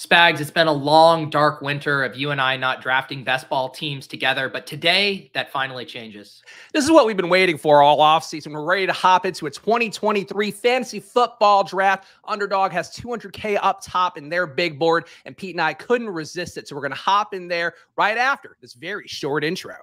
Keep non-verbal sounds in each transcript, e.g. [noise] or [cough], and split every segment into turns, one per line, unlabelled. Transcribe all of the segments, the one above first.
Spags, it's been a long, dark winter of you and I not drafting best ball teams together, but today that finally changes.
This is what we've been waiting for all offseason. We're ready to hop into a 2023 fantasy football draft. Underdog has 200K up top in their big board, and Pete and I couldn't resist it. So we're going to hop in there right after this very short intro.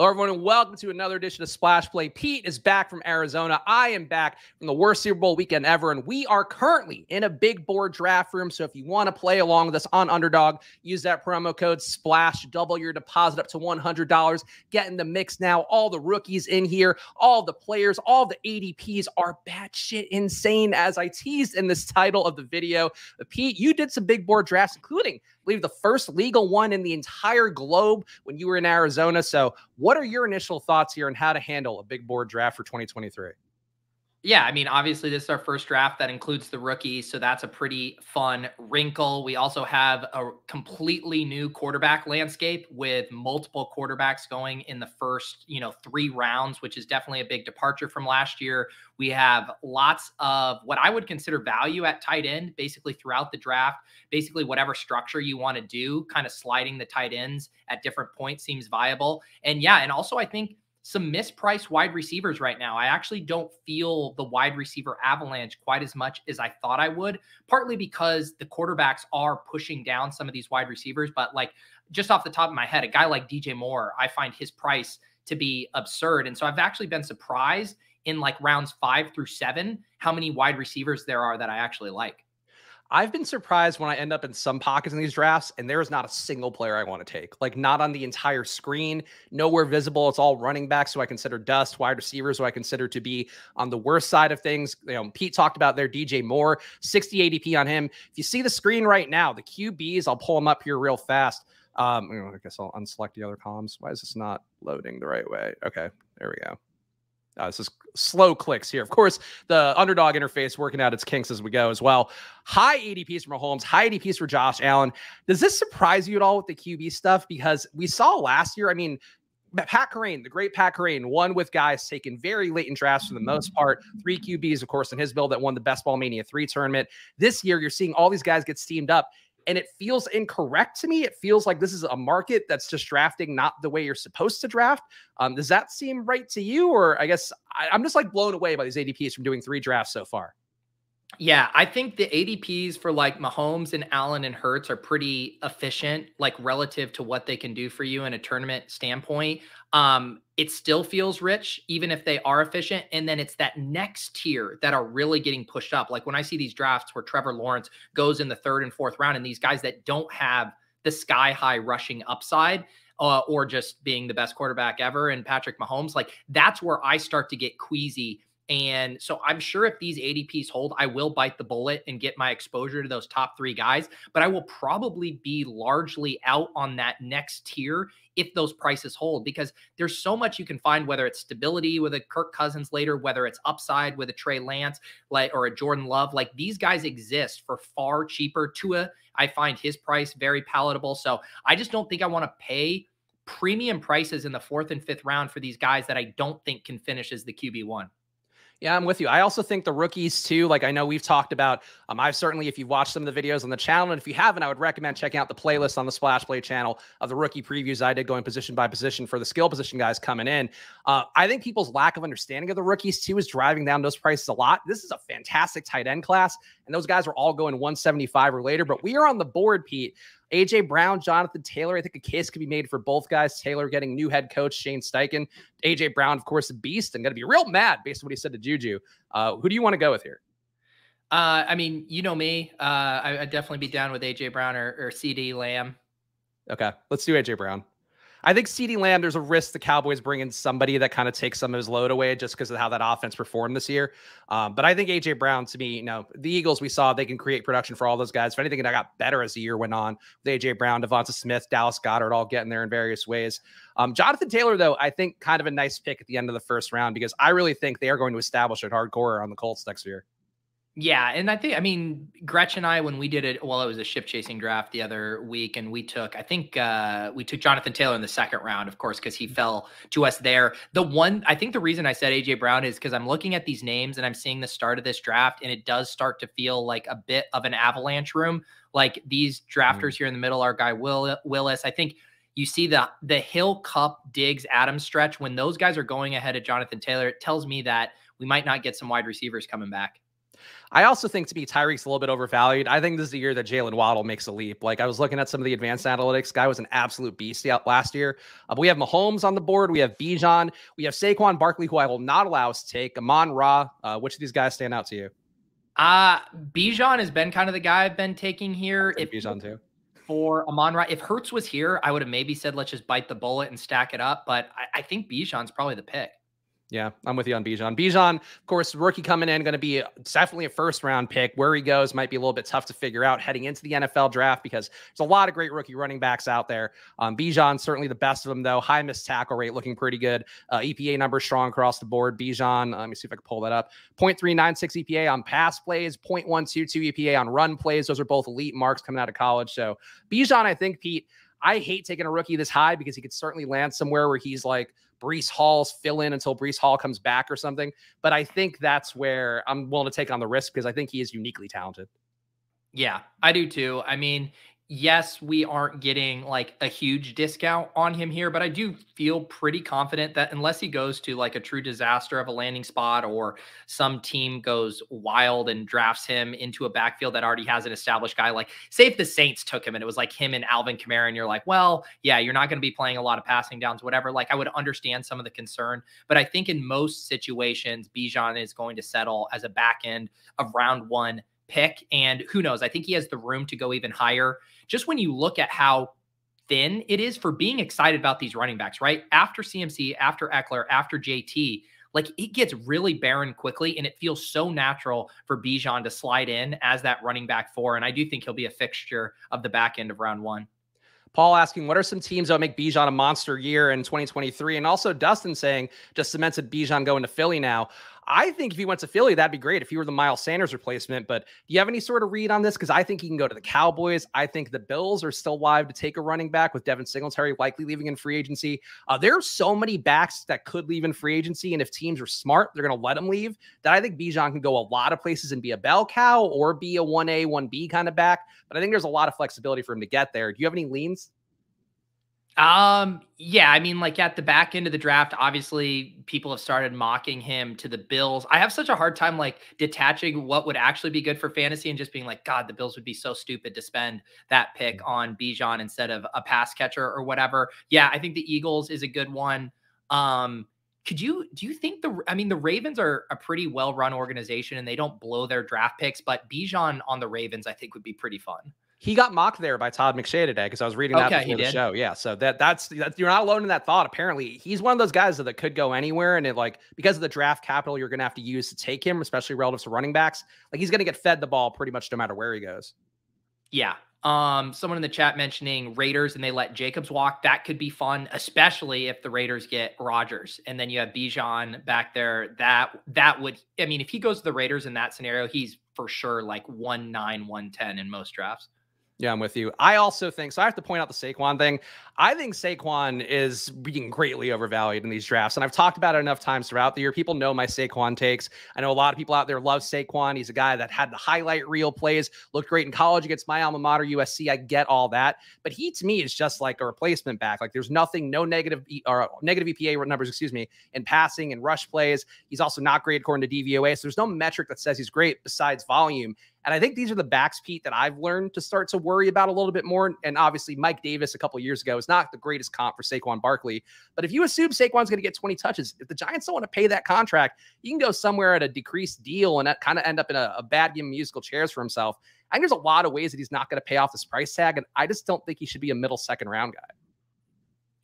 Hello, everyone, and welcome to another edition of Splash Play. Pete is back from Arizona. I am back from the worst Super Bowl weekend ever, and we are currently in a big board draft room. So if you want to play along with us on Underdog, use that promo code SPLASH, double your deposit up to $100. Get in the mix now. All the rookies in here, all the players, all the ADPs are batshit insane, as I teased in this title of the video. But Pete, you did some big board drafts, including believe the first legal one in the entire globe when you were in Arizona. So, what are your initial thoughts here on how to handle a big board draft for 2023?
Yeah, I mean, obviously, this is our first draft that includes the rookies, so that's a pretty fun wrinkle. We also have a completely new quarterback landscape with multiple quarterbacks going in the first, you know, three rounds, which is definitely a big departure from last year. We have lots of what I would consider value at tight end, basically throughout the draft. Basically, whatever structure you want to do, kind of sliding the tight ends at different points seems viable. And yeah, and also I think some mispriced wide receivers right now. I actually don't feel the wide receiver avalanche quite as much as I thought I would, partly because the quarterbacks are pushing down some of these wide receivers. But like just off the top of my head, a guy like DJ Moore, I find his price to be absurd. And so I've actually been surprised in like rounds five through seven how many wide receivers there are that I actually like.
I've been surprised when I end up in some pockets in these drafts and there is not a single player I want to take. Like not on the entire screen, nowhere visible. It's all running backs who I consider dust, wide receivers who I consider to be on the worst side of things. You know, Pete talked about their DJ Moore, 60 ADP on him. If you see the screen right now, the QBs, I'll pull them up here real fast. Um, I guess I'll unselect the other columns. Why is this not loading the right way? Okay, there we go. Uh, this is slow clicks here. Of course, the underdog interface working out its kinks as we go as well. High ADPs for Mahomes, high ADPs for Josh Allen. Does this surprise you at all with the QB stuff? Because we saw last year, I mean, Pat Kerrane, the great Pat Kerrane, won with guys taken very late in drafts for the most part. Three QBs, of course, in his build that won the Best Ball Mania 3 tournament. This year, you're seeing all these guys get steamed up and it feels incorrect to me. It feels like this is a market that's just drafting not the way you're supposed to draft. Um, does that seem right to you? Or I guess I, I'm just like blown away by these ADPs from doing three drafts so far.
Yeah, I think the ADPs for like Mahomes and Allen and Hurts are pretty efficient, like relative to what they can do for you in a tournament standpoint. Um, it still feels rich, even if they are efficient. And then it's that next tier that are really getting pushed up. Like when I see these drafts where Trevor Lawrence goes in the third and fourth round, and these guys that don't have the sky high rushing upside, uh, or just being the best quarterback ever and Patrick Mahomes, like that's where I start to get queasy and so I'm sure if these ADPs hold, I will bite the bullet and get my exposure to those top three guys, but I will probably be largely out on that next tier if those prices hold because there's so much you can find, whether it's stability with a Kirk Cousins later, whether it's upside with a Trey Lance like or a Jordan Love. Like these guys exist for far cheaper. Tua, I find his price very palatable. So I just don't think I want to pay premium prices in the fourth and fifth round for these guys that I don't think can finish as the QB1.
Yeah, I'm with you. I also think the rookies too. Like I know we've talked about. Um, I've certainly, if you've watched some of the videos on the channel, and if you haven't, I would recommend checking out the playlist on the Splash Play channel of the rookie previews I did going position by position for the skill position guys coming in. Uh, I think people's lack of understanding of the rookies too is driving down those prices a lot. This is a fantastic tight end class, and those guys are all going 175 or later. But we are on the board, Pete, AJ Brown, Jonathan Taylor. I think a case could be made for both guys. Taylor getting new head coach Shane Steichen. AJ Brown, of course, a beast and going to be real mad based on what he said to Juju. Uh, who do you want to go with here?
Uh, I mean, you know me. Uh, I, would definitely be down with AJ Brown or, or CeeDee Lamb.
Okay, let's do AJ Brown. I think CeeDee Lamb, there's a risk the Cowboys bring in somebody that kind of takes some of his load away just because of how that offense performed this year. Um, but I think AJ Brown, to me, you know, the Eagles we saw they can create production for all those guys. If anything, it got better as the year went on with AJ Brown, Devonta Smith, Dallas Goddard, all getting there in various ways. Um, Jonathan Taylor, though, I think kind of a nice pick at the end of the first round because I really think they are going to establish it hardcore on the Colts next year.
Yeah, and I think I mean Gretchen and I when we did it, well, it was a ship chasing draft the other week, and we took I think uh we took Jonathan Taylor in the second round, of course, because he mm. fell to us there. The one I think the reason I said AJ Brown is because I'm looking at these names and I'm seeing the start of this draft, and it does start to feel like a bit of an avalanche room. Like these drafters mm. here in the middle, our guy Will Willis. I think you see the the Hill Kupp Diggs Adams stretch when those guys are going ahead of Jonathan Taylor. It tells me that we might not get some wide receivers coming back.
I also think to be Tyreek's a little bit overvalued. I think this is the year that Jalen Waddle makes a leap. Like I was looking at some of the advanced analytics. Guy was an absolute beast out last year. Uh, but we have Mahomes on the board. We have Bijan. We have Saquon Barkley, who I will not allow us to take. Amon Ra. Uh, which of these guys stand out to you?
Uh Bijan has been kind of the guy I've been taking here.
If Bijan too.
For Amon Ra, if Hurts was here, I would have maybe said let's just bite the bullet and stack it up. But I, I think Bijan's probably the pick.
Yeah, I'm with you on Bijan. Bijan, of course, rookie coming in, going to be definitely a first round pick. Where he goes might be a little bit tough to figure out heading into the NFL draft because there's a lot of great rookie running backs out there. Um, Bijan, certainly the best of them, though. High missed tackle rate looking pretty good. Uh, EPA number strong across the board. Bijan, uh, let me see if I can pull that up 0.396 EPA on pass plays, 0.122 EPA on run plays. Those are both elite marks coming out of college. So Bijan, I think, Pete, I hate taking a rookie this high because he could certainly land somewhere where he's like Breece Hall's fill in until Breece Hall comes back or something. But I think that's where I'm willing to take on the risk because I think he is uniquely talented.
Yeah, I do too. I mean, yes, we aren't getting like a huge discount on him here, but I do feel pretty confident that unless he goes to like a true disaster of a landing spot or some team goes wild and drafts him into a backfield that already has an established guy, like say if the Saints took him and it was like him and Alvin Kamara, and you're like, well, yeah, you're not going to be playing a lot of passing downs, whatever. Like I would understand some of the concern, but I think in most situations, Bijan is going to settle as a back end of round one pick. And who knows? I think he has the room to go even higher. Just when you look at how thin it is for being excited about these running backs, right? After CMC, after Ekeler, after JT, like it gets really barren quickly and it feels so natural for Bijan to slide in as that running back four. And I do think he'll be a fixture of the back end of round one.
Paul asking, what are some teams that make Bijan a monster year in 2023? And also Dustin saying, just cemented Bijan going to Philly now. I think if he went to Philly, that'd be great if he were the Miles Sanders replacement. But do you have any sort of read on this? Because I think he can go to the Cowboys. I think the Bills are still live to take a running back with Devin Singletary likely leaving in free agency. Uh, there are so many backs that could leave in free agency. And if teams are smart, they're going to let them leave. That I think Bijan can go a lot of places and be a bell cow or be a 1A, 1B kind of back. But I think there's a lot of flexibility for him to get there. Do you have any leans?
Um, yeah, I mean, like at the back end of the draft, obviously people have started mocking him to the Bills. I have such a hard time like detaching what would actually be good for fantasy and just being like, God, the Bills would be so stupid to spend that pick mm. on Bijan instead of a pass catcher or whatever. Yeah, I think the Eagles is a good one. Um, could you do you think the I mean the Ravens are a pretty well run organization and they don't blow their draft picks, but Bijan on the Ravens I think would be pretty fun.
He got mocked there by Todd McShay today because I was reading that okay, before the did. show. Yeah, so that that's, that's you're not alone in that thought. Apparently, he's one of those guys that, that could go anywhere, and it like because of the draft capital you're going to have to use to take him, especially relative to running backs. Like he's going to get fed the ball pretty much no matter where he goes.
Yeah. Um, someone in the chat mentioning Raiders and they let Jacobs walk. That could be fun, especially if the Raiders get Rodgers and then you have Bijan back there. That that would I mean, if he goes to the Raiders in that scenario, he's for sure like one nine, one ten in most drafts.
Yeah, I'm with you. I also think so. I have to point out the Saquon thing. I think Saquon is being greatly overvalued in these drafts, and I've talked about it enough times throughout the year. People know my Saquon takes. I know a lot of people out there love Saquon. He's a guy that had the highlight reel plays, looked great in college against my alma mater, USC. I get all that, but he to me is just like a replacement back. Like there's nothing, no negative or uh, negative EPA numbers, excuse me, in passing and rush plays. He's also not great according to DVOA. So there's no metric that says he's great besides volume. And I think these are the backs, Pete, that I've learned to start to worry about a little bit more. And obviously, Mike Davis a couple years ago is not the greatest comp for Saquon Barkley. But if you assume Saquon's going to get 20 touches, if the Giants don't want to pay that contract, you can go somewhere at a decreased deal and kind of end up in a, a bad game of musical chairs for himself. I think there's a lot of ways that he's not going to pay off this price tag. And I just don't think he should be a middle second round guy.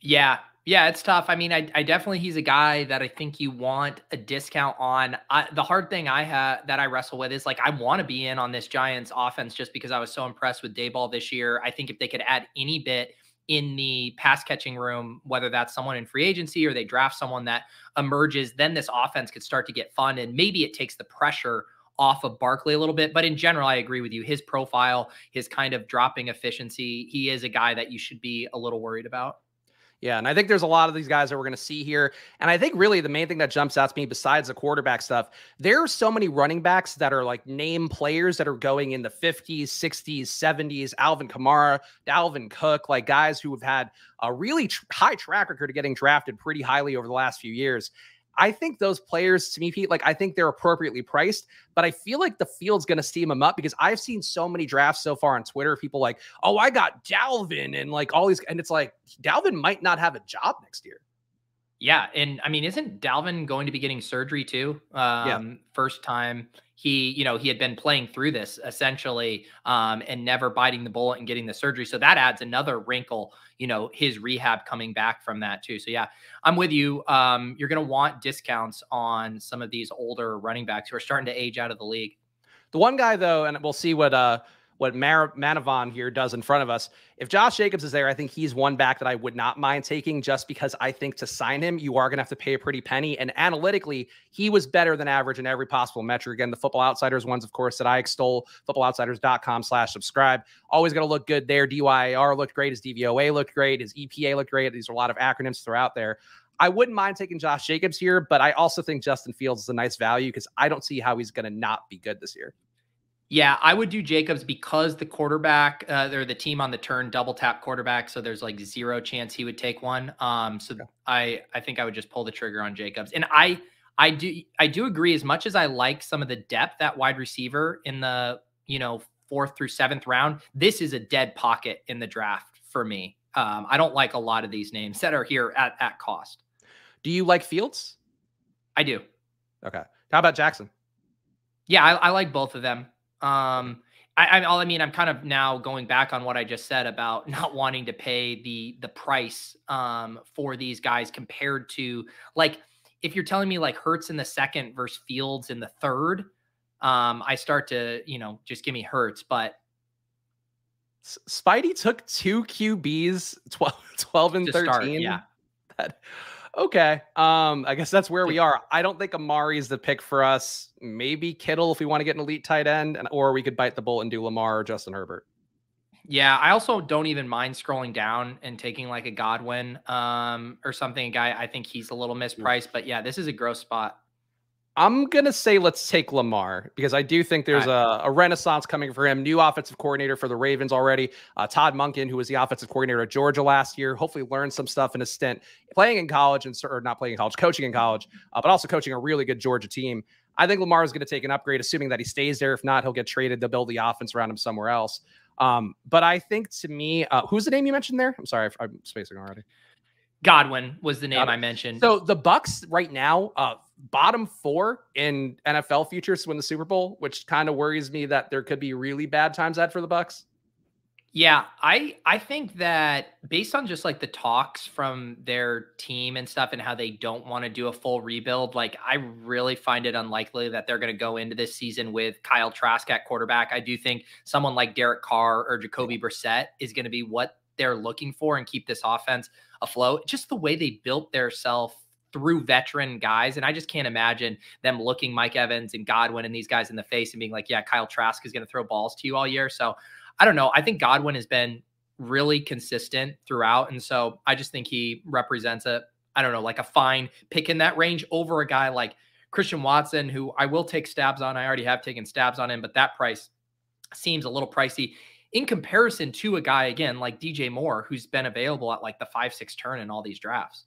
Yeah, yeah, it's tough. I mean, I, I definitely he's a guy that I think you want a discount on. I, the hard thing I have that I wrestle with is like I want to be in on this Giants offense just because I was so impressed with Daboll this year. I think if they could add any bit in the pass catching room, whether that's someone in free agency or they draft someone that emerges, then this offense could start to get fun and maybe it takes the pressure off of Barkley a little bit. But in general, I agree with you. His profile, his kind of dropping efficiency, he is a guy that you should be a little worried about.
Yeah, and I think there's a lot of these guys that we're going to see here. And I think really the main thing that jumps out to me, besides the quarterback stuff, there are so many running backs that are like name players that are going in the 50s, 60s, 70s. Alvin Kamara, Dalvin Cook, like guys who have had a really tr- high track record of getting drafted pretty highly over the last few years. I think those players, to me, Pete, like I think they're appropriately priced, but I feel like the field's going to steam them up because I've seen so many drafts so far on Twitter. People like, oh, I got Dalvin and like all these, and it's like Dalvin might not have a job next year.
Yeah, and I mean, isn't Dalvin going to be getting surgery too? Um, yeah. First time he, you know, he had been playing through this essentially, um, and never biting the bullet and getting the surgery. So that adds another wrinkle. You know, his rehab coming back from that too. So yeah, I'm with you. Um, you're going to want discounts on some of these older running backs who are starting to age out of the league.
The one guy though, and we'll see what uh what Mar- Manavan here does in front of us. If Josh Jacobs is there, I think he's one back that I would not mind taking just because I think to sign him, you are going to have to pay a pretty penny. And analytically, he was better than average in every possible metric. Again, the Football Outsiders ones, of course, that I extol, footballoutsiders.com slash subscribe. Always going to look good there. DYAR looked great. His DVOA looked great. His EPA looked great. These are a lot of acronyms throughout there. I wouldn't mind taking Josh Jacobs here, but I also think Justin Fields is a nice value because I don't see how he's going to not be good this year.
Yeah, I would do Jacobs because the quarterback, uh, or the team on the turn double tap quarterback, so there's like zero chance he would take one. Um, so I I think I would just pull the trigger on Jacobs, and I I do I do agree. As much as I like some of the depth that wide receiver in the you know fourth through seventh round, this is a dead pocket in the draft for me. Um, I don't like a lot of these names that are here at at cost.
Do you like Fields?
I do.
Okay. How about Jackson?
Yeah, I, I like both of them. Um, I, I, all I mean, I'm kind of now going back on what I just said about [laughs] not wanting to pay the the price um, for these guys compared to like if you're telling me like Hurts in the second versus Fields in the third, um, I start to you know just give me Hurts, but
Spidey took two QBs, 12, [laughs] 12 and 13. Start,
yeah.
That, Okay. Um, I guess that's where we are. I don't think Amari is the pick for us. Maybe Kittle if we want to get an elite tight end, and or we could bite the bullet and do Lamar or Justin Herbert.
Yeah, I also don't even mind scrolling down and taking like a Godwin um, or something. A guy I think he's a little mispriced, but yeah, this is a gross spot.
I'm gonna say let's take Lamar because I do think there's a, a, renaissance coming for him. New offensive coordinator for the Ravens already. Uh, Todd Monken, who was the offensive coordinator at Georgia last year, hopefully learned some stuff in a stint playing in college and or not playing in college, coaching in college, uh, but also coaching a really good Georgia team. I think Lamar is going to take an upgrade, assuming that he stays there. If not, he'll get traded. They'll build the offense around him somewhere else. Um, but I think to me, uh, who's the name you mentioned there? I'm sorry, I'm spacing already.
Godwin was the name Godwin. I mentioned.
So the Bucs right now, uh, bottom four in NFL futures to win the Super Bowl, which kind of worries me that there could be really bad times ahead for the Bucs.
Yeah, I I think that based on just like the talks from their team and stuff and how they don't want to do a full rebuild, like I really find it unlikely that they're going to go into this season with Kyle Trask at quarterback. I do think someone like Derek Carr or Jacoby Brissett is going to be what they're looking for and keep this offense afloat. Just the way they built their self through veteran guys. And I just can't imagine them looking Mike Evans and Godwin and these guys in the face and being like, yeah, Kyle Trask is going to throw balls to you all year. So I don't know. I think Godwin has been really consistent throughout. And so I just think he represents a, I don't know, like a fine pick in that range over a guy like Christian Watson, who I will take stabs on. I already have taken stabs on him, but that price seems a little pricey in comparison to a guy again like DJ Moore, who's been available at like the five, six turn in all these drafts.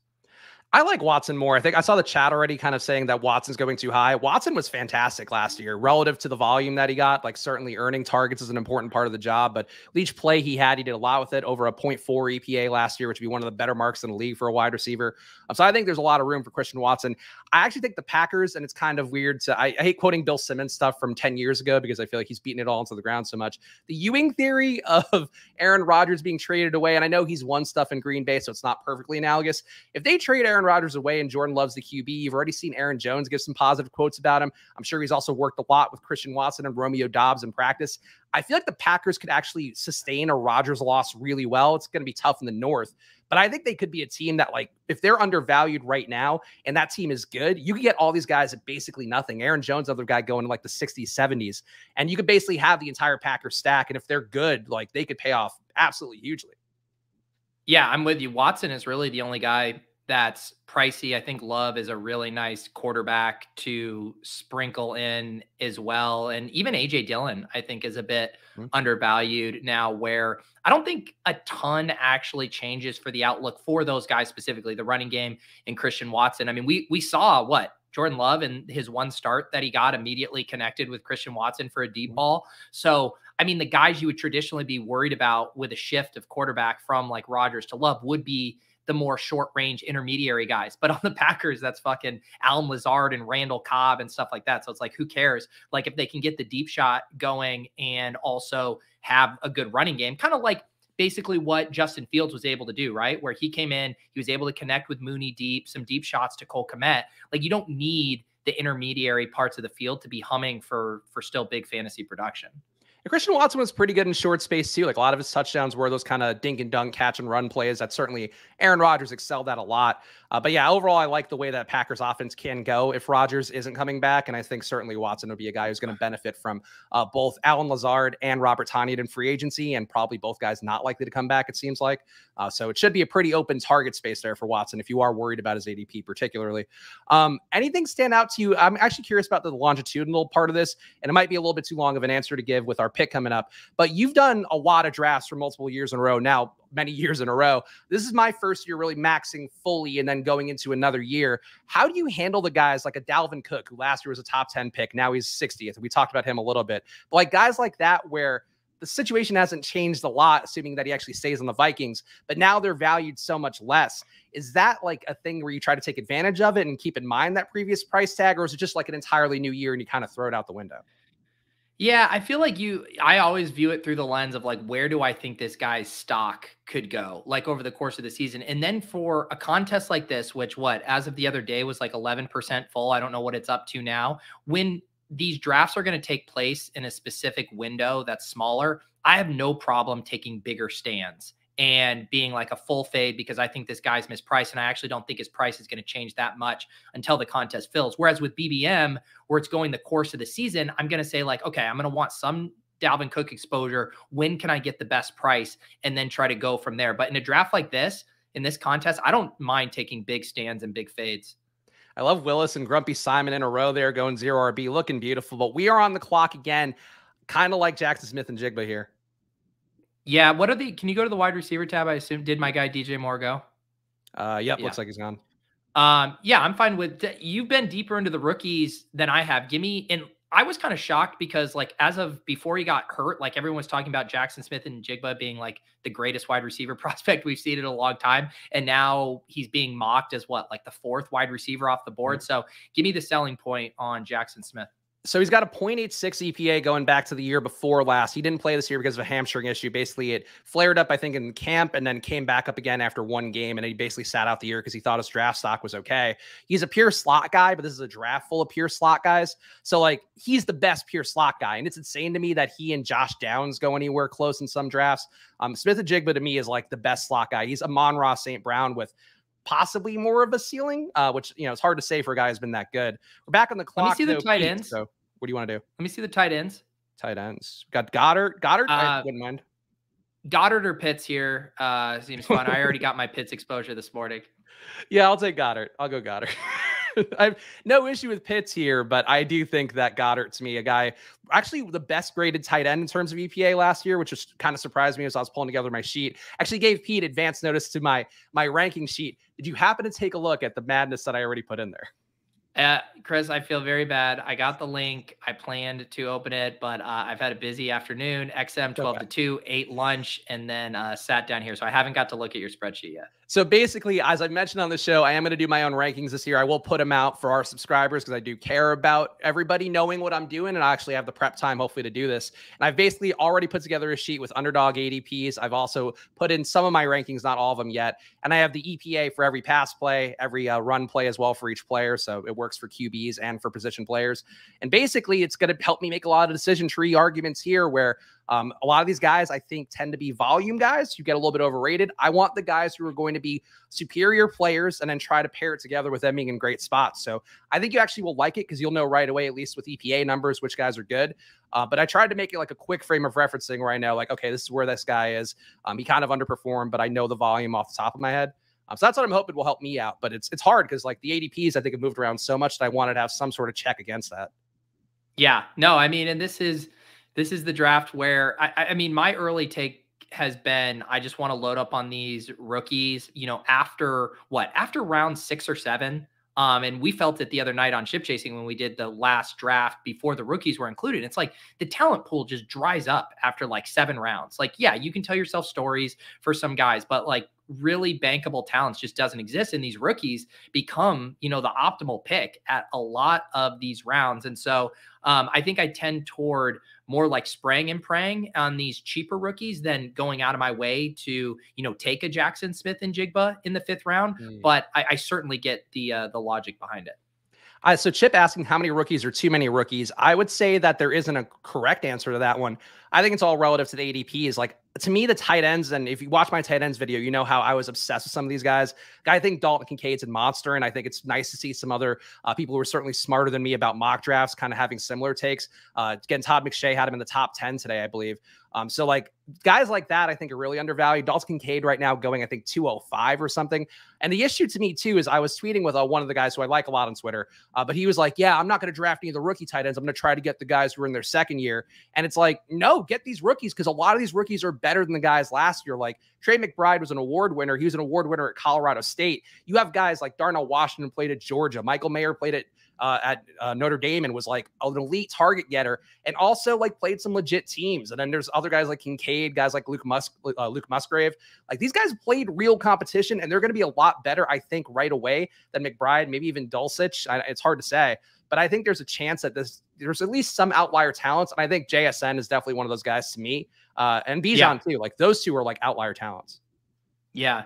I like Watson more. I think I saw the chat already kind of saying that Watson's going too high. Watson was fantastic last year relative to the volume that he got. Like, certainly earning targets is an important part of the job, but each play he had, he did a lot with it over a 0.4 EPA last year, which would be one of the better marks in the league for a wide receiver. Um, so I think there's a lot of room for Christian Watson. I actually think the Packers, and it's kind of weird to, I, I hate quoting Bill Simmons stuff from 10 years ago because I feel like he's beating it all into the ground so much. The Ewing theory [laughs] of Aaron Rodgers being traded away, and I know he's won stuff in Green Bay, so it's not perfectly analogous. If they trade Aaron Aaron Rodgers away and Jordan loves the QB. You've already seen Aaron Jones give some positive quotes about him. I'm sure he's also worked a lot with Christian Watson and Romeo Doubs in practice. I feel like the Packers could actually sustain a Rodgers loss really well. It's going to be tough in the North, but I think they could be a team that, like, if they're undervalued right now and that team is good, you can get all these guys at basically nothing. Aaron Jones, other guy going to like the 60s, 70s, and you could basically have the entire Packers stack. And if they're good, like, they could pay off absolutely hugely.
Yeah, I'm with you. Watson is really the only guy that's pricey. I think Love is a really nice quarterback to sprinkle in as well. And even AJ Dillon, I think, is a bit mm-hmm. undervalued now, where I don't think a ton actually changes for the outlook for those guys specifically, the running game and Christian Watson. I mean, we we saw what Jordan Love and his one start that he got immediately connected with Christian Watson for a deep mm-hmm. ball. So, I mean, the guys you would traditionally be worried about with a shift of quarterback from like Rodgers to Love would be the more short range intermediary guys. But [laughs] on the Packers, that's fucking Allen Lazard and Randall Cobb and stuff like that. So it's like, who cares? Like if they can get the deep shot going and also have a good running game, kind of like basically what Justin Fields was able to do, right? Where he came in, he was able to connect with Mooney deep, some deep shots to Cole Kmet. Like you don't need the intermediary parts of the field to be humming for for still big fantasy production.
And Christian Watson was pretty good in short space too. Like a lot of his touchdowns were those kind of dink and dunk catch and run plays. That certainly Aaron Rodgers excelled at a lot. Uh, but yeah, overall, I like the way that Packers offense can go if Rodgers isn't coming back. And I think certainly Watson would be a guy who's going to benefit from uh, both Allen Lazard and Robert Tonyan in free agency, and probably both guys not likely to come back, it seems like. Uh, so it should be a pretty open target space there for Watson if you are worried about his ADP, particularly. Um, anything stand out to you? I'm actually curious about the longitudinal part of this, and it might be a little bit too long of an answer to give with our pick coming up, but you've done a lot of drafts for multiple years in a row now many years in a row. This is my first year really maxing fully and then going into another year. How do you handle the guys like a Dalvin Cook, who last year was a top 10 pick? Now he's 60th. We talked about him a little bit. But like guys like that, where the situation hasn't changed a lot, assuming that he actually stays on the Vikings, but now they're valued so much less. Is that like a thing where you try to take advantage of it and keep in mind that previous price tag, or is it just like an entirely new year and you kind of throw it out the window?
Yeah, I feel like you I always view it through the lens of like where do I think this guy's stock could go like over the course of the season. And then for a contest like this, which what as of the other day was like 11% full, I don't know what it's up to now. When these drafts are going to take place in a specific window that's smaller, I have no problem taking bigger stands and being like a full fade because I think this guy's mispriced. And I actually don't think his price is going to change that much until the contest fills. Whereas with BBM, where it's going the course of the season, I'm going to say, like, okay, I'm going to want some Dalvin Cook exposure. When can I get the best price? And then try to go from there. But in a draft like this, in this contest, I don't mind taking big stands and big fades.
I love Willis and Grumpy Simon in a row there going zero RB, looking beautiful. But we are on the clock again, kind of like Jaxon Smith-Njigba here.
Yeah. What are the? Can you go to the wide receiver tab? I assume did my guy DJ Moore go?
Uh, yep. Yeah. Looks like he's gone.
Um, yeah, I'm fine with. You've been deeper into the rookies than I have. Give me and I was kind of shocked because like as of before he got hurt, like everyone was talking about Jaxon Smith-Njigba being like the greatest wide receiver [laughs] prospect we've seen in a long time, and now he's being mocked as what like the fourth wide receiver off the board. Mm-hmm. So give me the selling point on Jaxon Smith.
So he's got a 0.86 EPA going back to the year before last. He didn't play this year because of a hamstring issue. Basically, it flared up, I think, in camp and then came back up again after one game. And he basically sat out the year because he thought his draft stock was okay. He's a pure slot guy, but this is a draft full of pure slot guys. So, like, he's the best pure slot guy. And it's insane to me that he and Josh Downs go anywhere close in some drafts. Um, Smith-Njigba to me is like the best slot guy. He's Amon-Ra St. Brown with possibly more of a ceiling, uh, which you know it's hard to say for a guy who's been that good. We're back on the clock.
Let me see the tight ends.
So what do you want to do?
Let me see the tight ends.
Tight ends. Got Goddard. Goedert. Uh, I wouldn't mind.
Goddard or Pitts here uh, seems fun. I already [laughs] got my Pitts exposure this morning.
Yeah, I'll take Goddard. I'll go Goedert. [laughs] [laughs] I have no issue with Pitts here, but I do think that to me, a guy actually the best graded tight end in terms of EPA last year, which just kind of surprised me as I was pulling together my sheet. Actually gave Pete advance notice to my my ranking sheet. Did you happen to take a look at the madness that I already put in there?
Uh, Chris, I feel very bad. I got the link. I planned to open it, but uh, I've had a busy afternoon. XM 12 okay. to 2, ate lunch, and then uh, sat down here. So I haven't got to look at your spreadsheet yet.
So basically, as I mentioned on the show, I am going to do my own rankings this year. I will put them out for our subscribers because I do care about everybody knowing what I'm doing. And I actually have the prep time, hopefully, to do this. And I've basically already put together a sheet with underdog ADPs. I've also put in some of my rankings, not all of them yet. And I have the EPA for every pass play, every uh, run play as well for each player. So it works for QBs and for position players. And basically, it's going to help me make a lot of decision tree arguments here where um, a lot of these guys, I think, tend to be volume guys. You get a little bit overrated. I want the guys who are going to be superior players and then try to pair it together with them being in great spots. So I think you actually will like it because you'll know right away, at least with EPA numbers, which guys are good. Uh, but I tried to make it like a quick frame of referencing where I know, like, okay, this is where this guy is. Um, he kind of underperformed, but I know the volume off the top of my head. Um, so that's what I'm hoping will help me out. But it's it's hard because like the ADPs, I think have moved around so much that I wanted to have some sort of check against that.
Yeah, no, I mean, and this is this is the draft where I, I mean, my early take has been I just want to load up on these rookies, you know, after what? After round six or seven. Um, and we felt it the other night on ship chasing when we did the last draft before the rookies were included. It's like the talent pool just dries up after like seven rounds. Like, yeah, you can tell yourself stories for some guys, but like really bankable talents just doesn't exist and these rookies become you know the optimal pick at a lot of these rounds and so um, i think i tend toward more like spraying and praying on these cheaper rookies than going out of my way to you know take a Jaxon Smith-Njigba in the fifth round mm. but I, I, certainly get the uh, the logic behind it
uh, so Chip asking how many rookies are too many rookies. I would say that there isn't a correct answer to that one. I think it's all relative to the ADPs. Like to me, the tight ends, and if you watch my tight ends video, you know how I was obsessed with some of these guys. I think Dalton Kincaid's a monster, and I think it's nice to see some other uh, people who are certainly smarter than me about mock drafts kind of having similar takes. Uh, again, Todd McShay had him in the top 10 today, I believe. Um, so like guys like that, I think are really undervalued. Dalton Kincaid right now going, I think 205 or something. And the issue to me too is I was tweeting with uh, one of the guys who I like a lot on Twitter, uh, but he was like, "Yeah, I'm not going to draft any of the rookie tight ends. I'm going to try to get the guys who are in their second year." And it's like, no, get these rookies because a lot of these rookies are better than the guys last year. Like Trey McBride was an award winner. He was an award winner at Colorado State. You have guys like Darnell Washington played at Georgia. Michael Mayer played at uh, at uh, Notre Dame and was like an elite target getter, and also like played some legit teams. And then there's other guys like Kincaid, guys like Luke Musk, uh, Luke Musgrave. Like these guys played real competition, and they're going to be a lot better, I think, right away than McBride, maybe even Dulcich. I, it's hard to say, but I think there's a chance that this there's at least some outlier talents, and I think JSN is definitely one of those guys to me, uh, and Bijan yeah. too. Like those two are like outlier talents.
Yeah.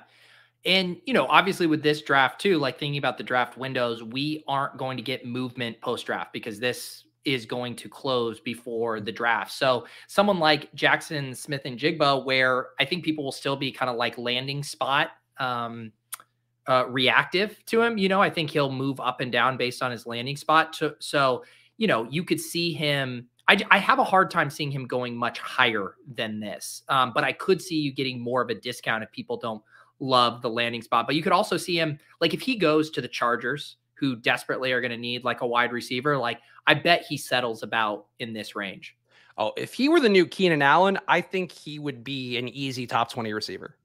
And, you know, obviously with this draft too, like thinking about the draft windows, we aren't going to get movement post draft because this is going to close before the draft. So someone like Jaxon Smith-Njigba, where I think people will still be kind of like landing spot um, uh, reactive to him. You know, I think he'll move up and down based on his landing spot. To, so, you know, you could see him. I, I have a hard time seeing him going much higher than this, um, but I could see you getting more of a discount if people don't love the landing spot. But you could also see him like if he goes to the Chargers, who desperately are going to need like a wide receiver, like I bet he settles about in this range.
Oh, if he were the new Keenan Allen, I think he would be an easy top 20 receiver.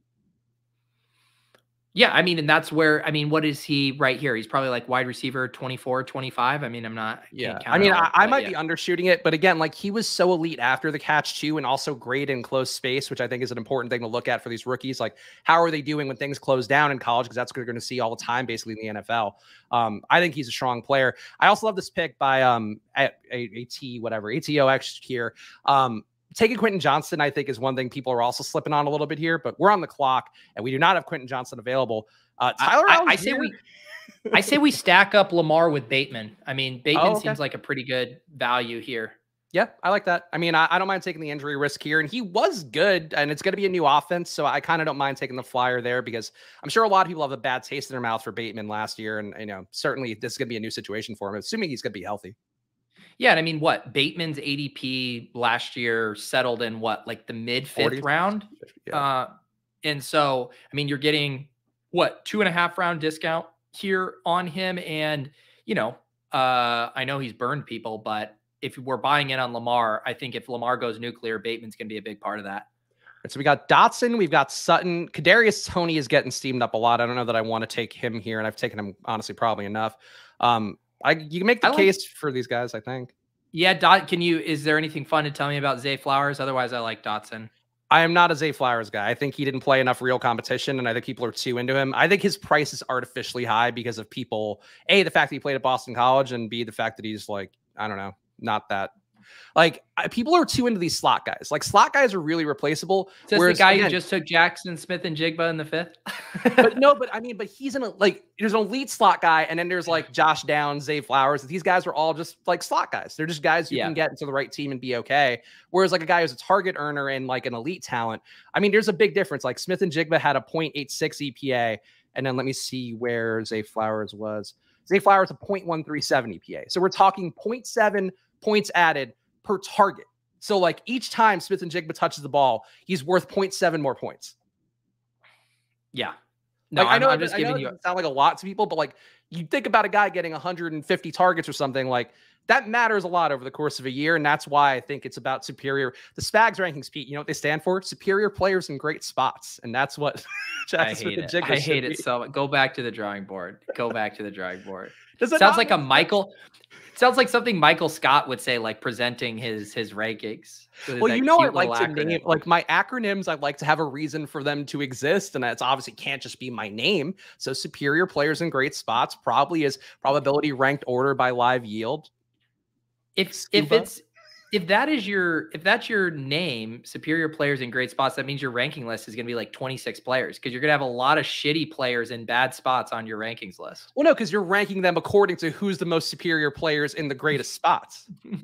Yeah, I mean, and that's where I mean, what is he right here? He's probably like wide receiver 24, 25. I mean, I'm not.
Yeah, I mean, I, I might yeah. be undershooting it, but again, like he was so elite after the catch too, and also great in close space, which I think is an important thing to look at for these rookies. Like, how are they doing when things close down in college? Because that's what you're going to see all the time, basically in the NFL. Um, I think he's a strong player. I also love this pick by um at a, a whatever ATOX here. Um, taking Quentin Johnston, I think, is one thing people are also slipping on a little bit here, but we're on the clock and we do not have Quentin Johnston available. Uh, Tyler,
I, I, I say we, [laughs] I say we stack up Lamar with Bateman. I mean, Bateman oh, okay. seems like a pretty good value here.
Yeah, I like that. I mean, I, I, don't mind taking the injury risk here, and he was good, and it's going to be a new offense, so I kind of don't mind taking the flyer there because I'm sure a lot of people have a bad taste in their mouth for Bateman last year, and you know, certainly this is going to be a new situation for him, assuming he's going to be healthy.
Yeah, and I mean, what Bateman's ADP last year settled in what, like the mid fifth round? Yeah. Uh, and so, I mean, you're getting what two and a half round discount here on him, and you know, uh, I know he's burned people, but if we're buying in on Lamar, I think if Lamar goes nuclear, Bateman's going to be a big part of that.
And so we got Dotson, we've got Sutton, Kadarius Toney is getting steamed up a lot. I don't know that I want to take him here, and I've taken him honestly probably enough. Um, I you can make the I case for these guys. I think.
Yeah, Dot. Can you? Is there anything fun to tell me about Zay Flowers? Otherwise, I like Dotson.
I am not a Zay Flowers guy. I think he didn't play enough real competition, and I think people are too into him. I think his price is artificially high because of people. A, the fact that he played at Boston College, and B, the fact that he's like, I don't know, not that like people are too into these slot guys. Like slot guys are really replaceable.
Is whereas, the guy again, who just took Jaxon Smith-Njigba in the fifth?
but no, but [laughs] I mean, but he's in a like there's an elite slot guy, and then there's like Josh Downs, Zay Flowers. These guys are all just like slot guys. They're just guys you yeah. can get into the right team and be okay. Whereas like a guy who's a target earner and like an elite talent. I mean, there's a big difference. Like Smith-Njigba had a 0.86 EPA, and then let me see where Zay Flowers was. Zay Flowers a 0.137 EPA. So we're talking 0.7 points added per target. So like each time Smith-Njigba touches the ball, he's worth 0.7 more points.
Yeah.
No, like, i know, I'm just I giving know you. sound like a lot to people, but like you think about a guy getting 150 targets or something, like that matters a lot over the course of a year, and that's why I think it's about superior. The Spags rankings, Pete. You know what they stand for? Superior players in great spots, and that's what. [laughs]
I hate it. I hate it so. Go back to the drawing board. Go back to the drawing board. Does it sounds like a Michael? Sounds like something Michael Scott would say, like presenting his his rankings.
Well, you know, I like to acronym. name like my acronyms. I like to have a reason for them to exist, and that's obviously can't just be my name. So, superior players in great spots probably is probability ranked order by live yield.
If Scuba. if it's if that is your if that's your name, superior players in great spots, that means your ranking list is going to be like 26 players because you're going to have a lot of shitty players in bad spots on your rankings list.
Well, no, because you're ranking them according to who's the most superior players in the greatest spots. [laughs]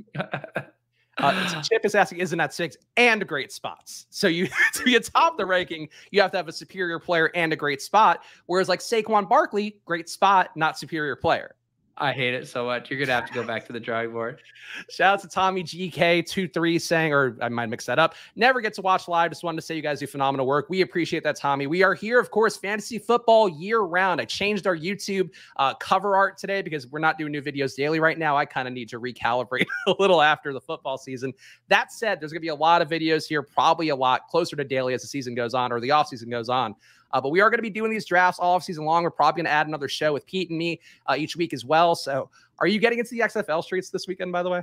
Uh, Chip is asking, isn't that six and great spots? So you [laughs] to get top the ranking, you have to have a superior player and a great spot. Whereas like Saquon Barkley, great spot, not superior player.
I hate it so much. You're gonna have to go back to the drawing board.
Shout out to Tommy GK23 saying, or I might mix that up. Never get to watch live. Just wanted to say you guys do phenomenal work. We appreciate that, Tommy. We are here, of course, fantasy football year round. I changed our YouTube uh, cover art today because we're not doing new videos daily right now. I kind of need to recalibrate [laughs] a little after the football season. That said, there's gonna be a lot of videos here, probably a lot closer to daily as the season goes on or the off season goes on. Uh, but we are going to be doing these drafts all season long. We're probably going to add another show with Pete and me uh, each week as well. So, are you getting into the XFL streets this weekend? By the way.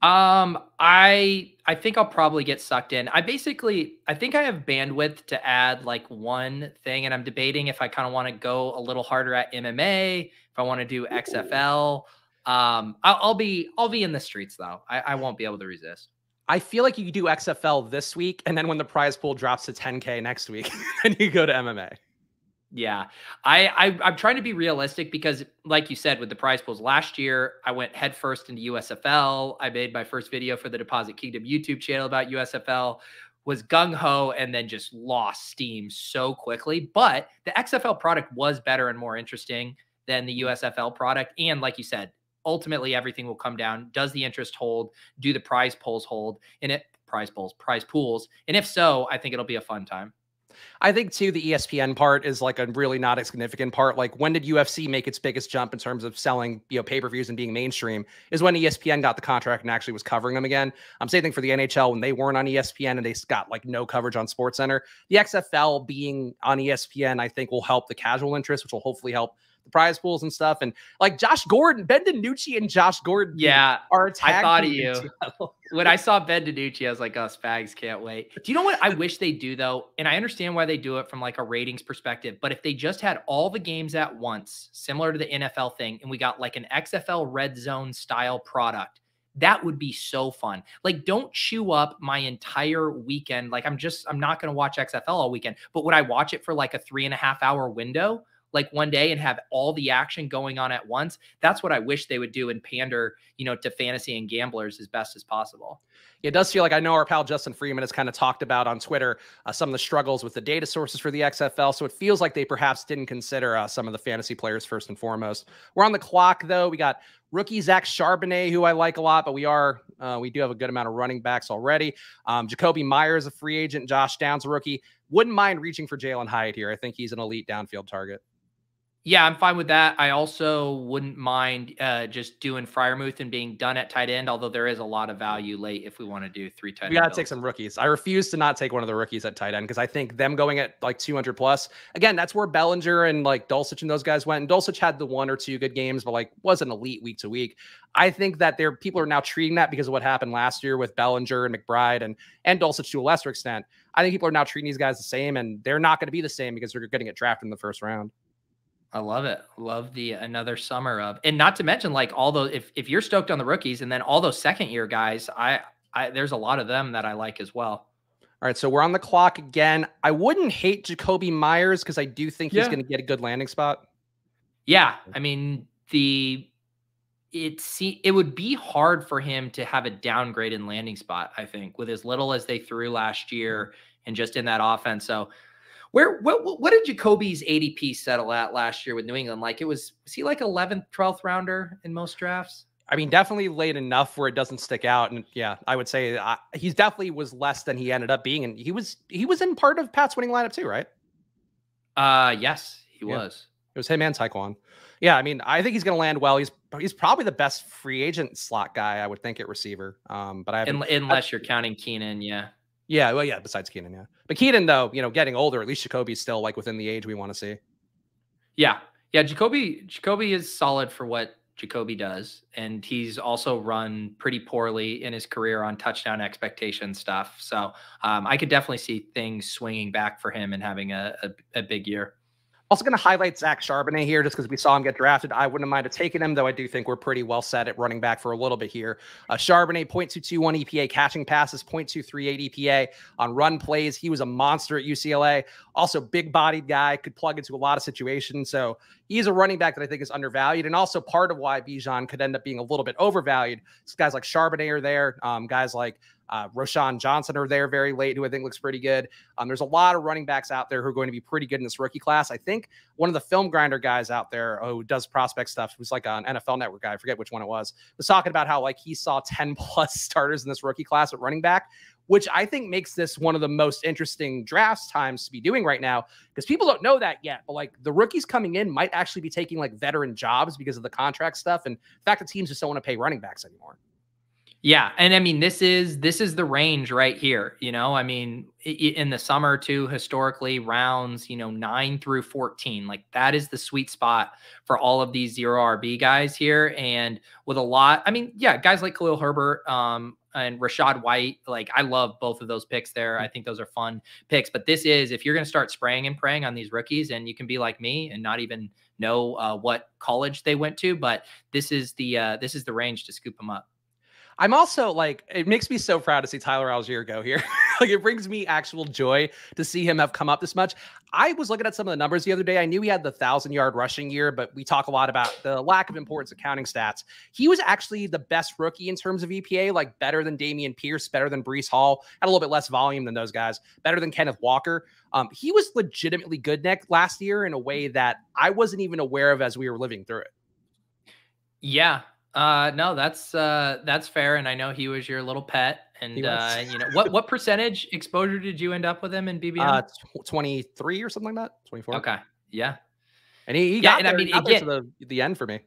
Um, I I think I'll probably get sucked in. I basically I think I have bandwidth to add like one thing, and I'm debating if I kind of want to go a little harder at MMA, if I want to do XFL. Um, I'll, I'll, be I'll be in the streets though. I, I won't be able to resist.
I feel like you do XFL this week, and then when the prize pool drops to 10k next week, [laughs] then you go to MMA.
Yeah, I, I am trying to be realistic because, like you said, with the prize pools last year, I went headfirst into USFL. I made my first video for the Deposit Kingdom YouTube channel about USFL. Was gung ho and then just lost steam so quickly. But the XFL product was better and more interesting than the USFL product. And like you said, ultimately everything will come down does the interest hold do the prize polls hold and it prize polls prize pools and if so i think it'll be a fun time
I think too the ESPN part is like a really not a significant part. Like when did UFC make its biggest jump in terms of selling, you know, pay-per-views and being mainstream is when ESPN got the contract and actually was covering them again. I'm same thing for the NHL when they weren't on ESPN and they got like no coverage on Sports Center. The XFL being on ESPN, I think will help the casual interest, which will hopefully help the prize pools and stuff. And like Josh Gordon, Ben DiNucci and Josh Gordon.
Yeah. Are I thought of you. [laughs] when I saw Ben DiNucci, I was like, oh, Spags can't wait. Do you know what I wish they do though? And I understand why they do it from like a ratings perspective, but if they just had all the games at once, similar to the NFL thing, and we got like an XFL red zone style product, that would be so fun. Like, don't chew up my entire weekend. Like, I'm just, I'm not going to watch XFL all weekend, but would I watch it for like a three and a half hour window? Like one day and have all the action going on at once. That's what I wish they would do and pander, you know, to fantasy and gamblers as best as possible.
It does feel like I know our pal Justin Freeman has kind of talked about on Twitter uh, some of the struggles with the data sources for the XFL. So it feels like they perhaps didn't consider uh, some of the fantasy players first and foremost. We're on the clock though. We got rookie Zach Charbonnet, who I like a lot, but we are uh, we do have a good amount of running backs already. Um, Jakobi Meyers, a free agent. Josh Downs, a rookie. Wouldn't mind reaching for Jalin Hyatt here. I think he's an elite downfield target.
Yeah, I'm fine with that. I also wouldn't mind uh, just doing Freiermuth and being done at tight end, although there is a lot of value late if we want to do three tight
We got to take some rookies. I refuse to not take one of the rookies at tight end because I think them going at like 200 plus, again, that's where Bellinger and like Dulcich and those guys went. And Dulcich had the one or two good games, but like wasn't elite week to week. I think that there people are now treating that because of what happened last year with Bellinger and McBride and, and Dulcich to a lesser extent. I think people are now treating these guys the same and they're not going to be the same because they're going to get drafted in the first round.
I love it. Love the another summer of, and not to mention like all those. If if you're stoked on the rookies, and then all those second year guys, I I there's a lot of them that I like as well.
All right, so we're on the clock again. I wouldn't hate Jakobi Meyers because I do think he's yeah. going to get a good landing spot.
Yeah, I mean the it see it would be hard for him to have a downgrade in landing spot. I think with as little as they threw last year and just in that offense. So where what what did Jakobi's ADP settle at last year with New England? Like it was was he like 11th, 12th rounder in most drafts?
I mean, definitely late enough where it doesn't stick out. And yeah, I would say uh, he's definitely was less than he ended up being, and he was he was in part of Pat's winning lineup too, right?
Uh, yes, he yeah. was.
It was him and Tyquan. Yeah, I mean, I think he's going to land well. He's he's probably the best free agent slot guy I would think at receiver. Um, but I
unless I, you're counting Keenan, yeah.
Yeah, well, yeah. Besides Keenan, yeah. But Keenan, though, you know, getting older, at least Jakobi's still like within the age we want to see.
Yeah, yeah. Jakobi Jakobi is solid for what Jakobi does, and he's also run pretty poorly in his career on touchdown expectation stuff. So um, I could definitely see things swinging back for him and having a, a, a big year.
Also going to highlight Zach Charbonnet here just because we saw him get drafted. I wouldn't mind taking him, though I do think we're pretty well set at running back for a little bit here. Uh, Charbonnet, 0.221 EPA, catching passes, 0.238 EPA on run plays. He was a monster at UCLA. Also, big bodied guy, could plug into a lot of situations. So he's a running back that I think is undervalued. And also part of why Bijan could end up being a little bit overvalued. guys like Charbonnet are there, um, guys like uh, Roschon Johnson are there very late, who I think looks pretty good. Um, there's a lot of running backs out there who are going to be pretty good in this rookie class. I think one of the film grinder guys out there who does prospect stuff, who's like an NFL network guy, I forget which one it was, was talking about how like he saw 10 [laughs] plus starters in this rookie class at running back, which I think makes this one of the most interesting drafts times to be doing right now because people don't know that yet. But like the rookies coming in might actually be taking like veteran jobs because of the contract stuff and the fact that teams just don't want to pay running backs anymore.
Yeah, and I mean this is this is the range right here, you know? I mean in the summer too historically rounds, you know, 9 through 14. Like that is the sweet spot for all of these 0 RB guys here and with a lot I mean, yeah, guys like Khalil Herbert um and Rachaad White, like I love both of those picks there. I think those are fun picks, but this is if you're going to start spraying and praying on these rookies and you can be like me and not even know uh, what college they went to, but this is the uh, this is the range to scoop them up.
I'm also like, it makes me so proud to see Tyler Allgeier go here. [laughs] like, it brings me actual joy to see him have come up this much. I was looking at some of the numbers the other day. I knew he had the thousand yard rushing year, but we talk a lot about the lack of importance of counting stats. He was actually the best rookie in terms of EPA, like better than Dameon Pierce, better than Breece Hall, had a little bit less volume than those guys, better than Kenneth Walker. Um, he was legitimately good neck last year in a way that I wasn't even aware of as we were living through it.
Yeah, uh, no, that's uh, that's fair, and I know he was your little pet. And uh, you know what what percentage exposure did you end up with him in BBM? Uh,
twenty three or something like that. Twenty four.
Okay, yeah,
and he, he yeah, and there, I mean again, the the end for me.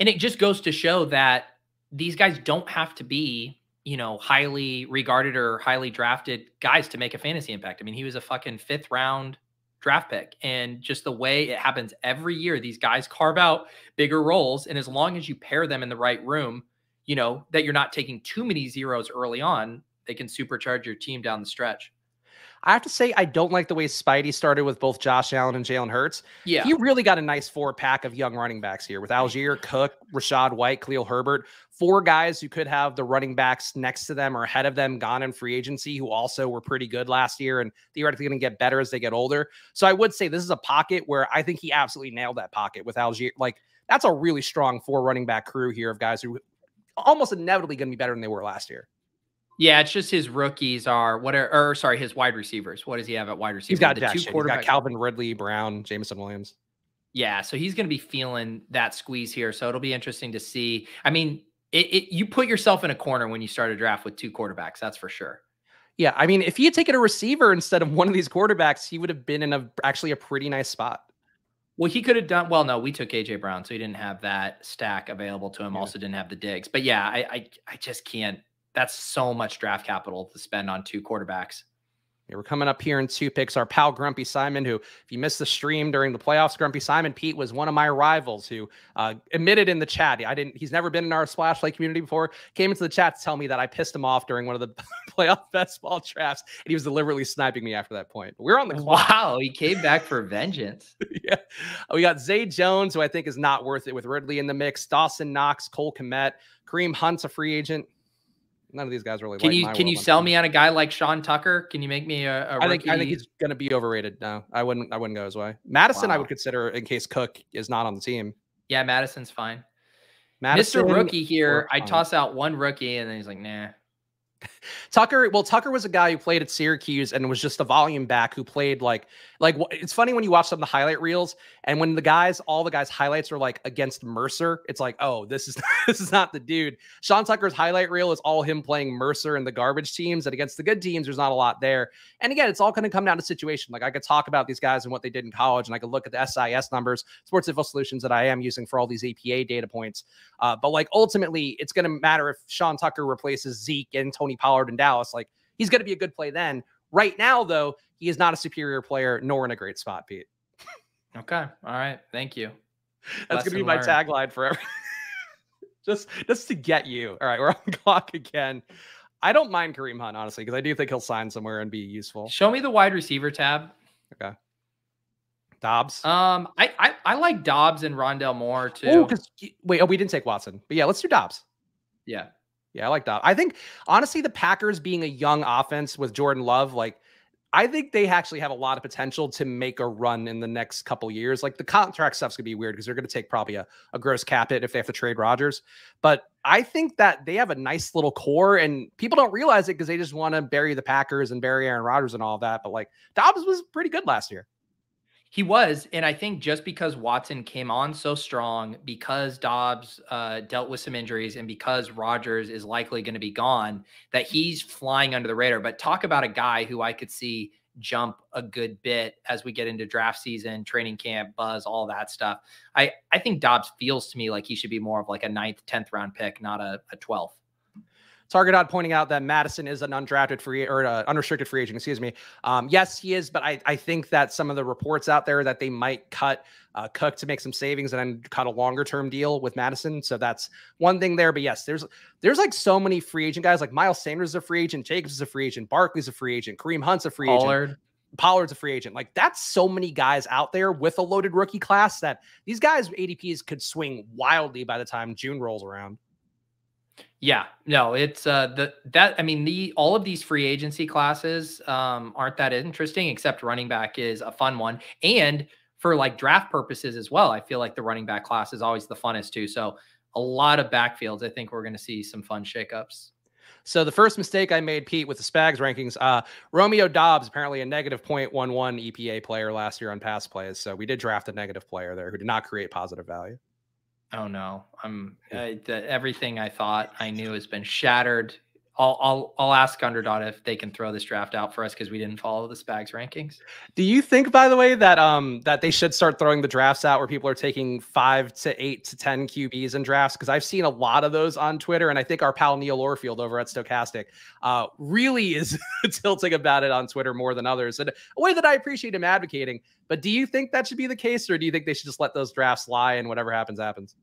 And it just goes to show that these guys don't have to be you know highly regarded or highly drafted guys to make a fantasy impact. I mean, he was a fucking fifth round draft pick. And just the way it happens every year, these guys carve out bigger roles. And as long as you pair them in the right room, you know, that you're not taking too many zeros early on, they can supercharge your team down the stretch.
I have to say, I don't like the way Spidey started with both Josh Allen and Jalen Hurts.
Yeah.
He really got a nice four pack of young running backs here with Allgeier, Cook, Rachaad White, Khalil Herbert. Four guys who could have the running backs next to them or ahead of them gone in free agency who also were pretty good last year and theoretically going to get better as they get older. So I would say this is a pocket where I think he absolutely nailed that pocket with Allgeier. Like, that's a really strong four running back crew here of guys who almost inevitably going to be better than they were last year.
Yeah, it's just his rookies are what are or sorry, his wide receivers. What does he have at wide receiver?
He's got the two quarterbacks. He's got Calvin Ridley, Brown, Jameson Williams.
Yeah, so he's going to be feeling that squeeze here. So it'll be interesting to see. I mean, it, it, you put yourself in a corner when you start a draft with two quarterbacks. That's for sure.
Yeah, I mean, if he had taken a receiver instead of one of these quarterbacks, he would have been in a actually a pretty nice spot.
Well, he could have done well. No, we took AJ Brown, so he didn't have that stack available to him.
Yeah.
Also, didn't have the Diggs. But yeah, I, I I just can't. That's so much draft capital to spend on two quarterbacks.
Yeah, we're coming up here in two picks. Our pal Grumpy Simon, who, if you missed the stream during the playoffs, Grumpy Simon Pete was one of my rivals who uh, admitted in the chat. I didn't. He's never been in our Splashlight community before. Came into the chat to tell me that I pissed him off during one of the [laughs] playoff best ball drafts, and he was deliberately sniping me after that point. But We're on the clock.
Wow, he came back for vengeance. [laughs]
yeah, we got Zay Jones, who I think is not worth it with Ridley in the mix. Dawson Knox, Cole Kmet, Kareem Hunt's a free agent none of these guys really.
Can you can you sell me on a guy like Sean Tucker? Can you make me a? a
I think I think he's going to be overrated. No, I wouldn't. I wouldn't go his way. Mattison, wow. I would consider in case Cook is not on the team.
Yeah, Mattison's fine. Mattison, Mr. Rookie here, I toss out one rookie, and then he's like, nah.
Tucker, well, Tucker was a guy who played at Syracuse and was just a volume back who played like, like it's funny when you watch some of the highlight reels and when the guys, all the guys' highlights are like against Mercer, it's like, oh, this is [laughs] this is not the dude. Sean Tucker's highlight reel is all him playing Mercer and the garbage teams, and against the good teams, there's not a lot there. And again, it's all going to come down to situation. Like I could talk about these guys and what they did in college, and I could look at the SIS numbers, Sports Info Solutions that I am using for all these EPA data points. Uh, but like ultimately, it's going to matter if Sean Tucker replaces Zeke and Tony Pollard in Dallas. Like he's going to be a good play then. Right now, though, he is not a superior player nor in a great spot, Pete.
Okay. All right. Thank you.
That's going to be my tagline forever. [laughs] just just to get you. All right, we're on [laughs] clock again. I don't mind Kareem Hunt honestly because I do think he'll sign somewhere and be useful.
Show me the wide receiver tab.
Okay. Doubs.
Um, I I, I like Doubs and Rondale Moore too.
Oh, because wait, oh, we didn't take Watson, but yeah, let's do Doubs.
Yeah.
Yeah, I like that. I think honestly, the Packers being a young offense with Jordan Love, like I think they actually have a lot of potential to make a run in the next couple years. Like the contract stuff's gonna be weird because they're gonna take probably a, a gross cap hit if they have to trade Rodgers. But I think that they have a nice little core, and people don't realize it because they just want to bury the Packers and bury Aaron Rodgers and all that. But like Doubs was pretty good last year.
He was, and I think just because Watson came on so strong, because Doubs uh, dealt with some injuries, and because Rodgers is likely going to be gone, that he's flying under the radar. But talk about a guy who I could see jump a good bit as we get into draft season, training camp, buzz, all that stuff. I I think Doubs feels to me like he should be more of like a ninth, tenth round pick, not a, a 12th.
Target pointing out that Mattison is an undrafted free or uh, unrestricted free agent. Excuse me. Um, yes, he is, but I, I think that some of the reports out there that they might cut uh, Cook to make some savings and then cut a longer term deal with Mattison. So that's one thing there. But yes, there's there's like so many free agent guys. Like Miles Sanders is a free agent, Jacobs is a free agent, Barkley's a free agent, Kareem Hunt's a free Pollard. agent. Pollard's a free agent. Like that's so many guys out there with a loaded rookie class that these guys ADPs could swing wildly by the time June rolls around.
Yeah, no, it's uh the that I mean the all of these free agency classes um aren't that interesting except running back is a fun one and for like draft purposes as well. I feel like the running back class is always the funnest too. So a lot of backfields. I think we're going to see some fun shakeups.
So the first mistake I made, Pete, with the Spags rankings, uh, Romeo Doubs apparently a negative 0.11 EPA player last year on pass plays. So we did draft a negative player there who did not create positive value.
Oh no, I'm uh, the, everything I thought I knew has been shattered. I'll I'll I'll ask Underdog if they can throw this draft out for us because we didn't follow the Spags rankings.
Do you think, by the way, that um that they should start throwing the drafts out where people are taking five to eight to ten QBs in drafts? Because I've seen a lot of those on Twitter, and I think our pal Neil Orfield over at Stochastic uh really is [laughs] tilting about it on Twitter more than others, and a way that I appreciate him advocating. But do you think that should be the case, or do you think they should just let those drafts lie and whatever happens happens?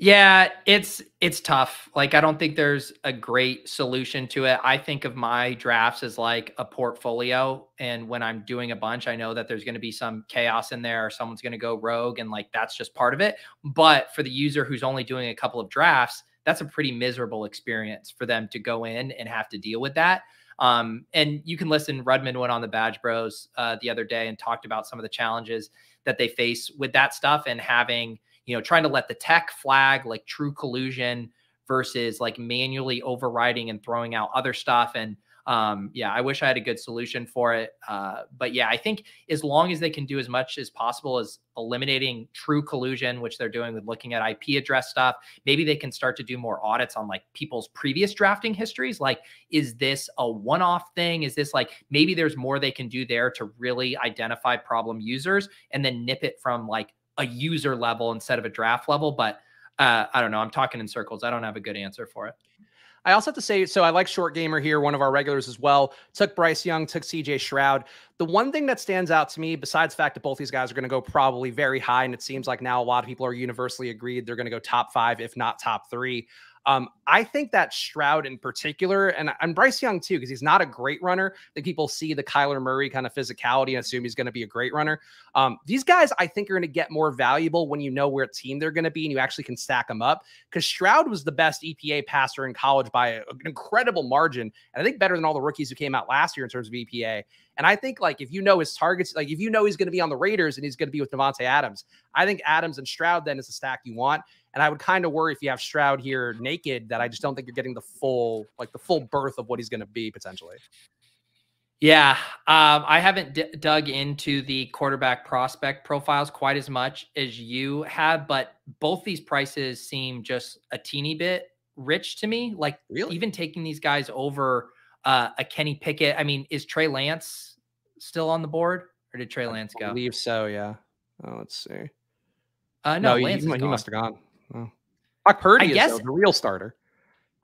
Yeah, it's it's tough. Like I don't think there's a great solution to it. I think of my drafts as like a portfolio and when I'm doing a bunch, I know that there's going to be some chaos in there or someone's going to go rogue and like that's just part of it. But for the user who's only doing a couple of drafts, that's a pretty miserable experience for them to go in and have to deal with that. Um, and you can listen. Rudman went on the Badge Bros uh, the other day and talked about some of the challenges that they face with that stuff and having you know, trying to let the tech flag like true collusion versus like manually overriding and throwing out other stuff. And um, yeah, I wish I had a good solution for it. Uh, but yeah, I think as long as they can do as much as possible as eliminating true collusion, which they're doing with looking at IP address stuff, maybe they can start to do more audits on like people's previous drafting histories. Like, is this a one off thing? Is this like maybe there's more they can do there to really identify problem users and then nip it from like a user level instead of a draft level? But uh, I don't know. I'm talking in circles. I don't have a good answer for it.
I also have to say, so I like Short Gamer here, one of our regulars as well. Took Bryce Young, took CJ Stroud. The one thing that stands out to me, besides the fact that both these guys are going to go probably very high, and it seems like now a lot of people are universally agreed they're going to go top five, if not top three. Um, I think that Stroud in particular, and, and Bryce Young too, because he's not a great runner. That people see the Kyler Murray kind of physicality and assume he's going to be a great runner. Um, these guys, I think, are going to get more valuable when you know where team they're going to be and you actually can stack them up. Because Stroud was the best EPA passer in college by a, an incredible margin, and I think better than all the rookies who came out last year in terms of EPA. And I think like if you know his targets, like if you know he's going to be on the Raiders and he's going to be with Davante Adams, I think Adams and Stroud then is the stack you want. And I would kind of worry if you have Stroud here naked that I just don't think you're getting the full, like the full birth of what he's going to be potentially.
Yeah, um, I haven't dug into the quarterback prospect profiles quite as much as you have, but both these prices seem just a teeny bit rich to me. Like really? even taking these guys over uh, a Kenny Pickett. I mean, is Trey Lance still on the board, or did Trey Lance go?
I believe so. Yeah. Oh, let's see.
Uh, no,
no
Lance
he, he must have gone. Oh. Brock Purdy I is guess, though, the real starter.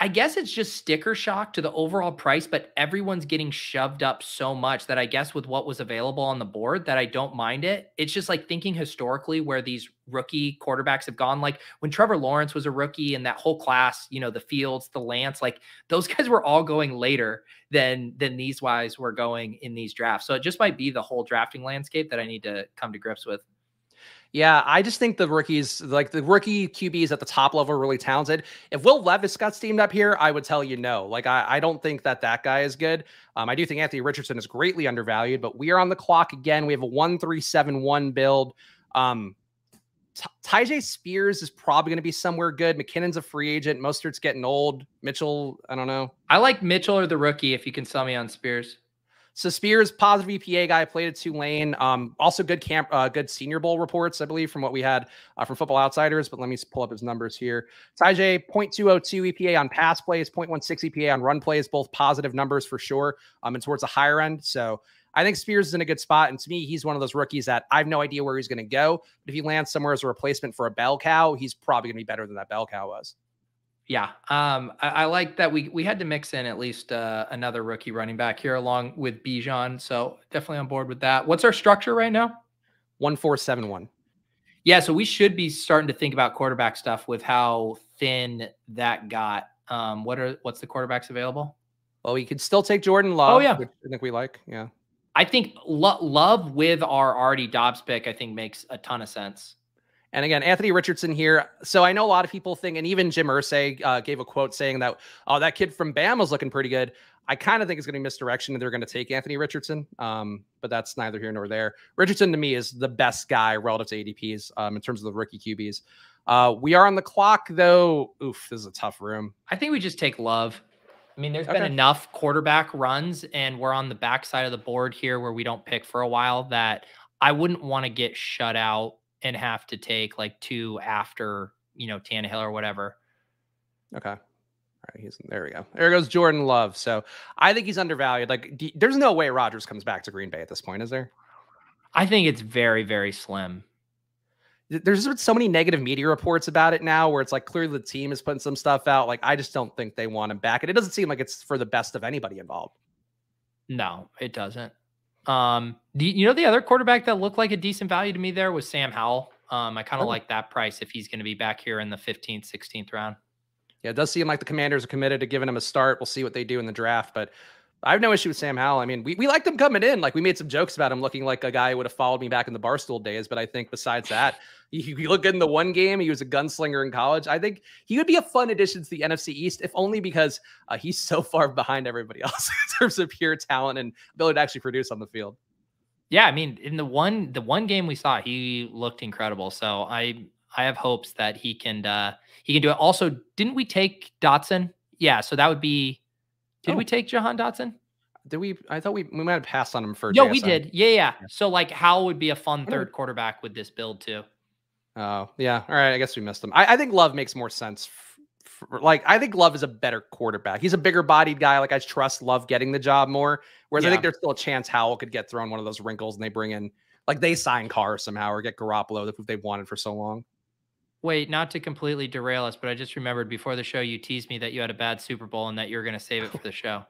I guess it's just sticker shock to the overall price, but everyone's getting shoved up so much that I guess with what was available on the board that I don't mind it. It's just like thinking historically where these rookie quarterbacks have gone. Like when Trevor Lawrence was a rookie and that whole class, you know, the Fields, the Lance, like those [laughs] guys were all going later than than these guys were going in these drafts. So it just might be the whole drafting landscape that I need to come to grips with.
Yeah, I just think the rookies, like the rookie QBs at the top level, are really talented. If Will Levis got steamed up here, I would tell you no. Like, I, I don't think that that guy is good. Um, I do think Anthony Richardson is greatly undervalued, but we are on the clock again. We have a one three seven one build. Um, Tyjae Spears is probably going to be somewhere good. McKinnon's a free agent. Mostert's getting old. Mitchell, I don't know.
I like Mitchell or the rookie if you can sell me on Spears.
So Spears, positive EPA guy, played at Tulane. Um, also good camp, uh, good Senior Bowl reports, I believe, from what we had uh, from Football Outsiders. But let me pull up his numbers here. Tyjae, 0.202 EPA on pass plays, 0.16 EPA on run plays, both positive numbers for sure. Um, and towards the higher end. So I think Spears is in a good spot. And to me, he's one of those rookies that I have no idea where he's going to go. But if he lands somewhere as a replacement for a bell cow, he's probably going to be better than that bell cow was.
Yeah, um, I, I, like that we we had to mix in at least uh, another rookie running back here along with Bijan. So definitely on board with that. What's our structure right now?
One four seven one.
Yeah, so we should be starting to think about quarterback stuff with how thin that got. Um, what are what's the quarterbacks available?
Well, we could still take Jordan Love.
Oh yeah,
I think we like. Yeah,
I think Lo- Love with our already Doubs pick, I think makes a ton of sense.
And again, Anthony Richardson here. So I know a lot of people think, and even Jim Irsay uh, gave a quote saying that, oh, that kid from Bam was looking pretty good. I kind of think it's going to be misdirection and they're going to take Anthony Richardson. Um, but that's neither here nor there. Richardson to me is the best guy relative to ADPs um, in terms of the rookie QBs. Uh, we are on the clock though. Oof, this is a tough room.
I think we just take love. I mean, there's okay. been enough quarterback runs, and we're on the backside of the board here where we don't pick for a while that I wouldn't want to get shut out and have to take like two after, you know, Tannehill or whatever.
Okay. All right, he's there. We go. There goes Jordan Love. So I think he's undervalued. Like, d- there's no way Rodgers comes back to Green Bay at this point, is there?
I think it's very, very slim.
There's been so many negative media reports about it now, where it's like clearly the team is putting some stuff out. Like, I just don't think they want him back, and it doesn't seem like it's for the best of anybody involved.
No, it doesn't. Um, the, you know, the other quarterback that looked like a decent value to me there was Sam Howell. Um, I kind of oh. like that price if he's going to be back here in the 15th, 16th round.
Yeah, it does seem like the commanders are committed to giving him a start. We'll see what they do in the draft, but I have no issue with Sam Howell. I mean, we, we liked him coming in. Like we made some jokes about him looking like a guy who would have followed me back in the barstool days. But I think besides that, [laughs] he, he looked good in the one game. He was a gunslinger in college. I think he would be a fun addition to the NFC East, if only because uh, he's so [laughs] far behind everybody else [laughs] in terms of pure talent and ability to actually produce on the field.
Yeah, I mean, in the one the one game we saw, he looked incredible. So I I have hopes that he can uh he can do it. Also, didn't we take Dotson? Yeah, so that would be did oh. we take Jahan Dotson?
did we? I thought we we might have passed on him for.
No, we did. Yeah, yeah. So like, Howell would be a fun third quarterback with this build too.
Oh yeah. All right. I guess we missed him. I, I think Love makes more sense. For, like I think Love is a better quarterback. He's a bigger bodied guy. Like I trust Love getting the job more. Whereas yeah. I think there's still a chance Howell could get thrown one of those wrinkles and they bring in like they sign Carr somehow or get Garoppolo that they've wanted for so long.
Wait, not to completely derail us, but I just remembered before the show you teased me that you had a bad Super Bowl and that you were going to save it for the show.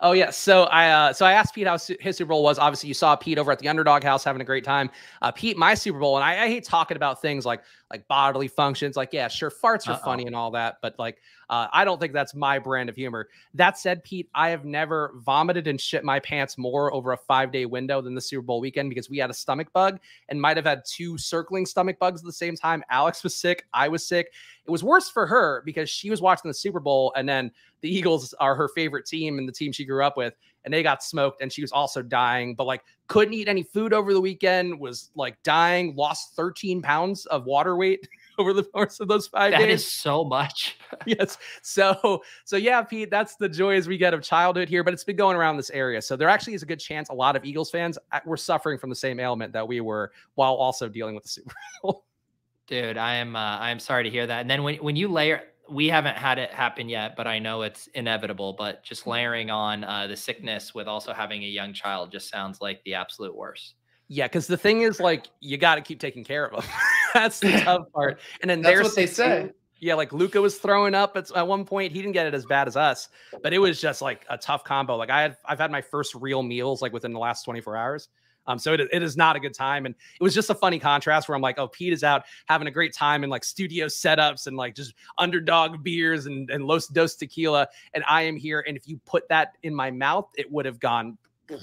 Oh yeah, so I uh, so I asked Pete how his Super Bowl was. Obviously, you saw Pete over at the Underdog House having a great time. Uh, Pete, my Super Bowl, and I, I, hate talking about things like like bodily functions. Like, yeah, sure, farts are Uh-oh. funny and all that, but like, uh, I don't think that's my brand of humor. That said, Pete, I have never vomited and shit my pants more over a five day window than the Super Bowl weekend because we had a stomach bug and might have had two circling stomach bugs at the same time. Alex was sick, I was sick. It was worse for her because she was watching the Super Bowl and then the Eagles are her favorite team and the team she grew up with and they got smoked and she was also dying but like couldn't eat any food over the weekend was like dying lost 13 pounds of water weight [laughs] over the course of those five
that
days.
That is so much. [laughs]
yes. So, so yeah, Pete, that's the joys we get of childhood here, but it's been going around this area. So there actually is a good chance a lot of Eagles fans uh, were suffering from the same ailment that we were while also dealing with the Super Bowl. [laughs]
Dude, I am uh, I am sorry to hear that. And then when when you layer we haven't had it happen yet, but I know it's inevitable. But just mm-hmm. layering on uh, the sickness with also having a young child just sounds like the absolute worst.
Yeah, because the thing is, like, you got to keep taking care of them. [laughs] That's the [laughs] tough part. And then
that's what they say.
Yeah, like Luca was throwing up at, at one point. He didn't get it as bad as us, but it was just like a tough combo. Like I had, I've had my first real meals like within the last 24 hours. Um, so it, it is not a good time. And it was just a funny contrast where I'm like, oh, Pete is out having a great time in like studio setups and like just underdog beers and, and Los Dos tequila. And I am here. And if you put that in my mouth, it would have gone. [laughs]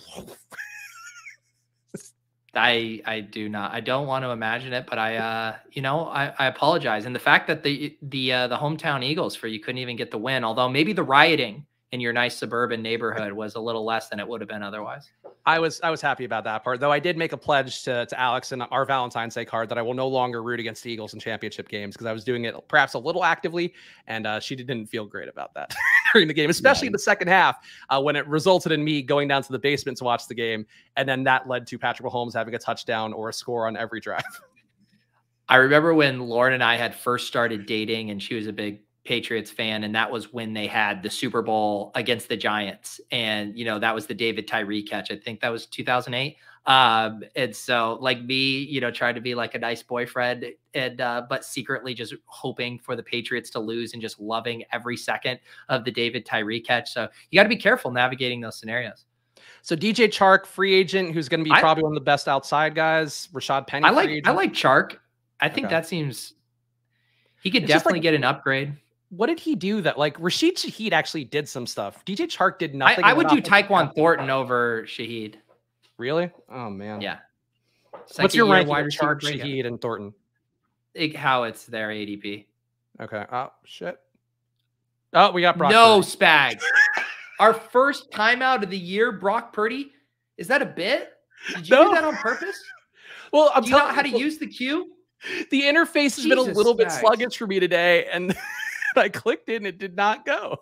I I do not. I don't want to imagine it, but I uh you know I, I apologize. And the fact that the the uh, the hometown Eagles for you couldn't even get the win, although maybe the rioting in your nice suburban neighborhood was a little less than it would have been otherwise.
I was I was happy about that part, though. I did make a pledge to, to Alex and our Valentine's Day card that I will no longer root against the Eagles in championship games because I was doing it perhaps a little actively, and uh, she didn't feel great about that [laughs] during the game, especially in the second half uh, when it resulted in me going down to the basement to watch the game, and then that led to Patrick Mahomes having a touchdown or a score on every drive.
I remember when Lauren and I had first started dating, and she was a big Patriots fan, and that was when they had the Super Bowl against the Giants, and you know that was the David Tyree catch. I think that was 2008. Um, and so, like me, you know, tried to be like a nice boyfriend, and uh, but secretly just hoping for the Patriots to lose and just loving every second of the David Tyree catch. So you got to be careful navigating those scenarios.
So DJ Chark, free agent, who's going to be I, probably one of the best outside guys. Rashad Penny.
I like I like Chark. I think okay. that seems he could it's definitely like, get an upgrade
what did he do that like Rashid Shaheed actually did some stuff? DJ Chark did nothing.
I, I would do Tyquan Thornton over Shaheed.
Really? Oh man.
Yeah.
What's your rank? Wide Chark, Shaheed, and Thornton?
It, how it's their ADP.
Okay. Oh shit. Oh, we got
Brock. No, Purdy. Spags. [laughs] Our first timeout of the year, Brock Purdy. Is that a bit? Did you no. do that on purpose? [laughs]
Well, I'm
do you know how to use the queue?
The interface has Jesus been a little Spags. bit sluggish for me today, and [laughs] I clicked it and it did not go.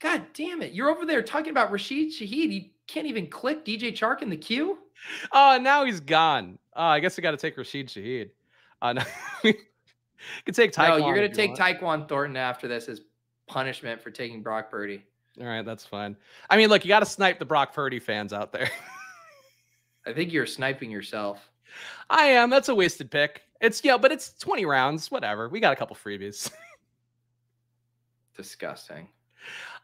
God damn it. You're over there talking about Rashid Shaheed. You can't even click DJ Chark in the queue.
Oh, now he's gone. Uh, I guess I got to take Rashid Shaheed. Uh, no, [laughs] you can take Tyquan.
No, you're going to take Tyquan Thornton after this as punishment for taking Brock Purdy.
All right, that's fine. I mean, look, you got to snipe the Brock Purdy fans out there. [laughs]
I think you're sniping yourself.
I am. That's a wasted pick. It's yeah, but it's 20 rounds. Whatever. We got a couple freebies. [laughs]
Disgusting.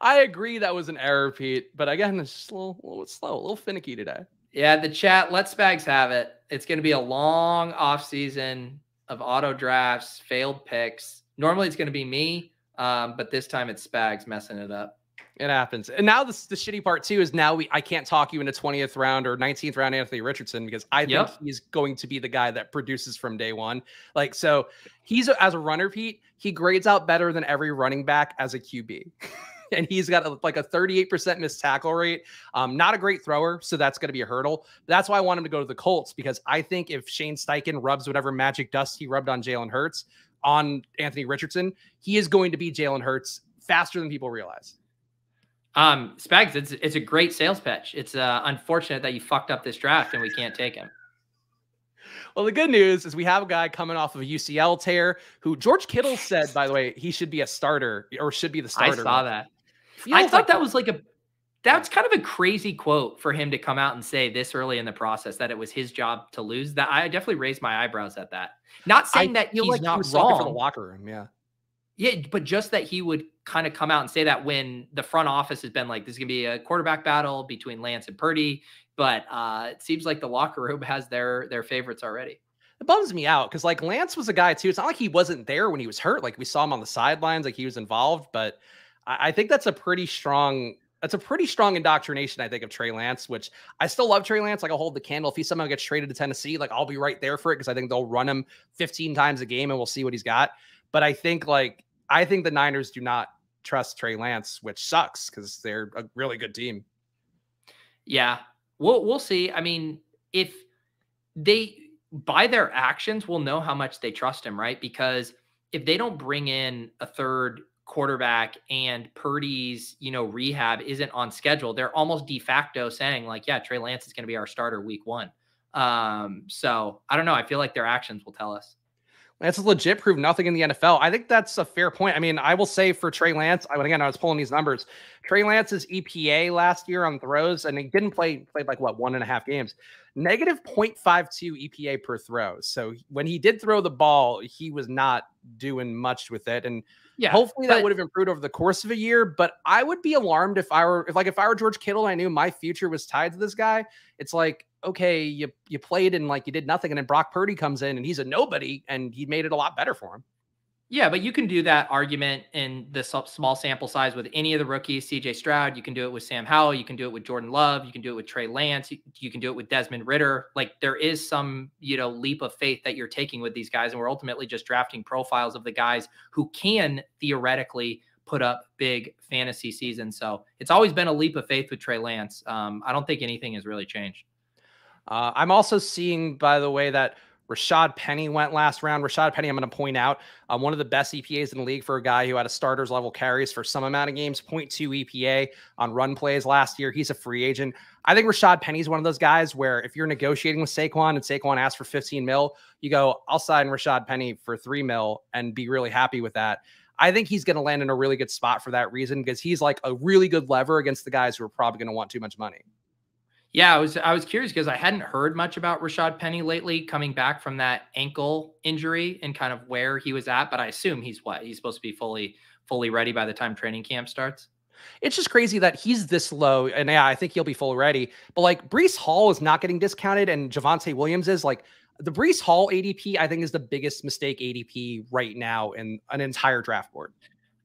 I agree that was an error, Pete. But again, it's just a little, a little slow, a little finicky today.
Yeah, the chat. Let Spags have it. It's going to be a long off season of auto drafts, failed picks. Normally, it's going to be me, um, but this time it's Spags messing it up.
It happens. And now this the shitty part too is now we I can't talk you into 20th round or 19th round Anthony Richardson because I think he's going to be the guy that produces from day one. Like so he's as a runner, Pete, he grades out better than every running back as a QB. [laughs] and he's got a, like a 38% missed tackle rate. Um, not a great thrower, so that's going to be a hurdle. That's why I want him to go to the Colts because I think if Shane Steichen rubs whatever magic dust he rubbed on Jalen Hurts on Anthony Richardson, he is going to be Jalen Hurts faster than people realize.
Um, Spags, it's it's a great sales pitch. It's uh, unfortunate that you fucked up this draft and we can't take him.
Well, the good news is we have a guy coming off of a UCL tear who George Kittle [laughs] said, by the way, he should be a starter or should be the starter.
I saw that. Feels I thought like that was like a that's kind of a crazy quote for him to come out and say this early in the process that it was his job to lose. That I definitely raised my eyebrows at that. Not saying I that he's like not he wrong
for the locker room, yeah.
Yeah, but just that he would kind of come out and say that when the front office has been like, this is gonna be a quarterback battle between Lance and Purdy, but uh, it seems like the locker room has their their favorites already.
It bums me out because like Lance was a guy too. It's not like he wasn't there when he was hurt. Like we saw him on the sidelines, like he was involved. But I, I think that's a pretty strong that's a pretty strong indoctrination, I think, of Trey Lance, which I still love Trey Lance. Like, I'll hold the candle. If he somehow gets traded to Tennessee, like, I'll be right there for it because I think they'll run him 15 times a game and we'll see what he's got. But I think, like, I think the Niners do not trust Trey Lance, which sucks because they're a really good team.
Yeah. We'll, we'll see. I mean, if they, by their actions, we'll know how much they trust him, right? Because if they don't bring in a third quarterback and Purdy's, you know, rehab isn't on schedule, they're almost de facto saying like, yeah, Trey Lance is going to be our starter week one. Um, so I don't know. I feel like their actions will tell us.
Lance is legit proved nothing in the NFL. I think that's a fair point. I mean, I will say for Trey Lance, I again I was pulling these numbers. Trey Lance's EPA last year on throws, and he didn't play played like what one and a half games, negative 0.52 EPA per throw. So when he did throw the ball, he was not doing much with it. And yeah, hopefully that would have improved over the course of a year. But I would be alarmed if I were if like if I were George Kittle, and I knew my future was tied to this guy. It's like okay, you you played and like you did nothing, and then Brock Purdy comes in and he's a nobody, and he made it a lot better for him.
Yeah, but you can do that argument in the small sample size with any of the rookies. CJ Stroud, you can do it with Sam Howell, you can do it with Jordan Love, you can do it with Trey Lance, you, you, can do it with Desmond Ridder. Like there is some, you know, leap of faith that you're taking with these guys, and we're ultimately just drafting profiles of the guys who can theoretically put up big fantasy seasons. So it's always been a leap of faith with Trey Lance. Um, I don't think anything has really changed.
Uh, I'm also seeing, by the way, that Rashad Penny went last round. Rashad Penny, I'm going to point out, um, one of the best EPAs in the league for a guy who had a starters level carries for some amount of games, 0.2 EPA on run plays last year. He's a free agent. I think Rashad Penny's one of those guys where if you're negotiating with Saquon and Saquon asks for 15 mil, you go, I'll sign Rashad Penny for three mil and be really happy with that. I think he's going to land in a really good spot for that reason because he's like a really good lever against the guys who are probably going to want too much money.
Yeah, I was I was curious because I hadn't heard much about Rashad Penny lately, coming back from that ankle injury and kind of where he was at. But I assume he's what he's supposed to be fully fully ready by the time training camp starts.
It's just crazy that he's this low, and yeah, I think he'll be full ready. But like Breece Hall is not getting discounted, and Javonte Williams is like the Breece Hall ADP. I think is the biggest mistake ADP right now in an entire draft board.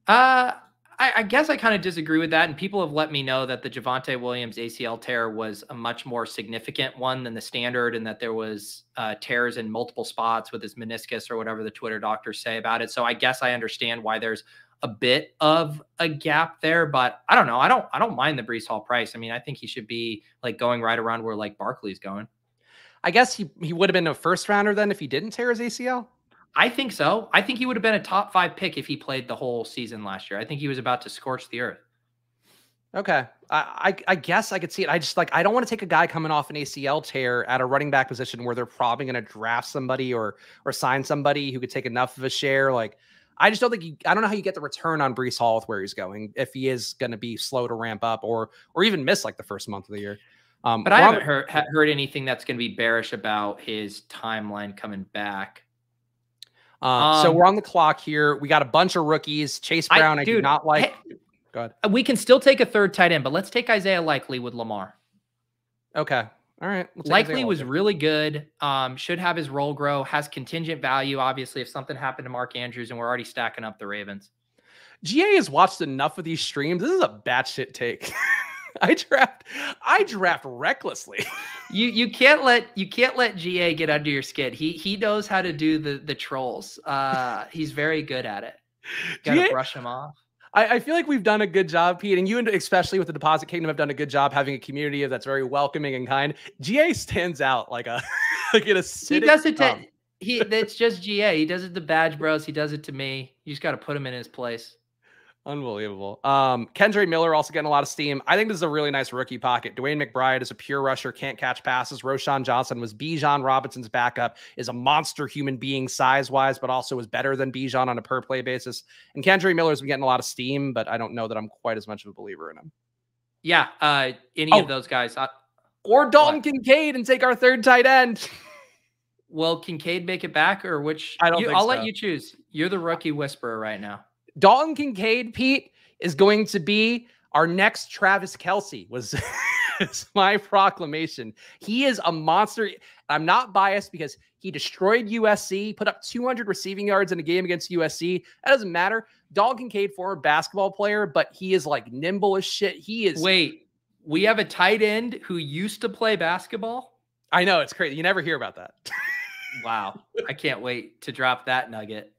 Uh, I, I guess I kind of disagree with that. And people have let me know that the Javonte Williams ACL tear was a much more significant one than the standard, and that there was uh, tears in multiple spots with his meniscus or whatever the Twitter doctors say about it. So I guess I understand why there's a bit of a gap there, but I don't know. I don't I don't mind the Breece Hall price. I mean, I think he should be like going right around where like Barkley's going.
I guess he he would have been a first rounder then if he didn't tear his ACL.
I think so. I think he would have been a top five pick if he played the whole season last year. I think he was about to scorch the earth.
Okay. I, I, I guess I could see it. I just like I don't want to take a guy coming off an ACL tear at a running back position where they're probably going to draft somebody or or sign somebody who could take enough of a share. Like I just don't think you, I don't know how you get the return on Breece Hall with where he's going if he is going to be slow to ramp up or or even miss like the first month of the year.
Um, but I haven't heard heard anything that's going to be bearish about his timeline coming back.
Um, so we're on the clock here. We got a bunch of rookies. Chase Brown, I, I dude, do not like. Hey, Go ahead.
We can still take a third tight end, but let's take Isaiah Likely with Lamar.
Okay. All right.
We'll Likely was really good. Um, should have his role grow. Has contingent value. Obviously, if something happened to Mark Andrews, and we're already stacking up the Ravens.
GA has watched enough of these streams. This is a batshit take. [laughs] [laughs] I draft I draft recklessly. [laughs]
you you can't let you can't let GA get under your skin. He he knows how to do the the trolls. Uh he's very good at it. Got to brush him off.
I, I, feel like we've done a good job, Pete, and you, and especially with the Deposit Kingdom, have done a good job having a community that's very welcoming and kind. GA stands out like a [laughs] like in a.
He does it to he. It's just GA. He does it to Badge Bros. He does it to me. You just got to put him in his place.
Unbelievable. Um, Kendre Miller also getting a lot of steam. I think this is a really nice rookie pocket. DeWayne McBride is a pure rusher, can't catch passes. Roschon Johnson was Bijan Robinson's backup, is a monster human being size wise, but also is better than Bijan on a per play basis. And Kendre Miller's been getting a lot of steam, but I don't know that I'm quite as much of a believer in him.
Yeah, uh, any oh. of those guys. Uh,
or Dalton what? Kincaid and take our third tight end.
Will Kincaid make it back, or which?
I don't.
You,
I'll
so. let you choose. You're the rookie whisperer right now.
Dalton Kincaid, Pete, is going to be our next Travis Kelce, Was [laughs] my proclamation. He is a monster. I'm not biased because he destroyed USC, put up 200 receiving yards in a game against USC. That doesn't matter. Dalton Kincaid, former basketball player, but he is like nimble as shit. He is.
Wait, we have a tight end who used to play basketball.
I know it's crazy. You never hear about that. [laughs]
wow, I can't wait to drop that nugget.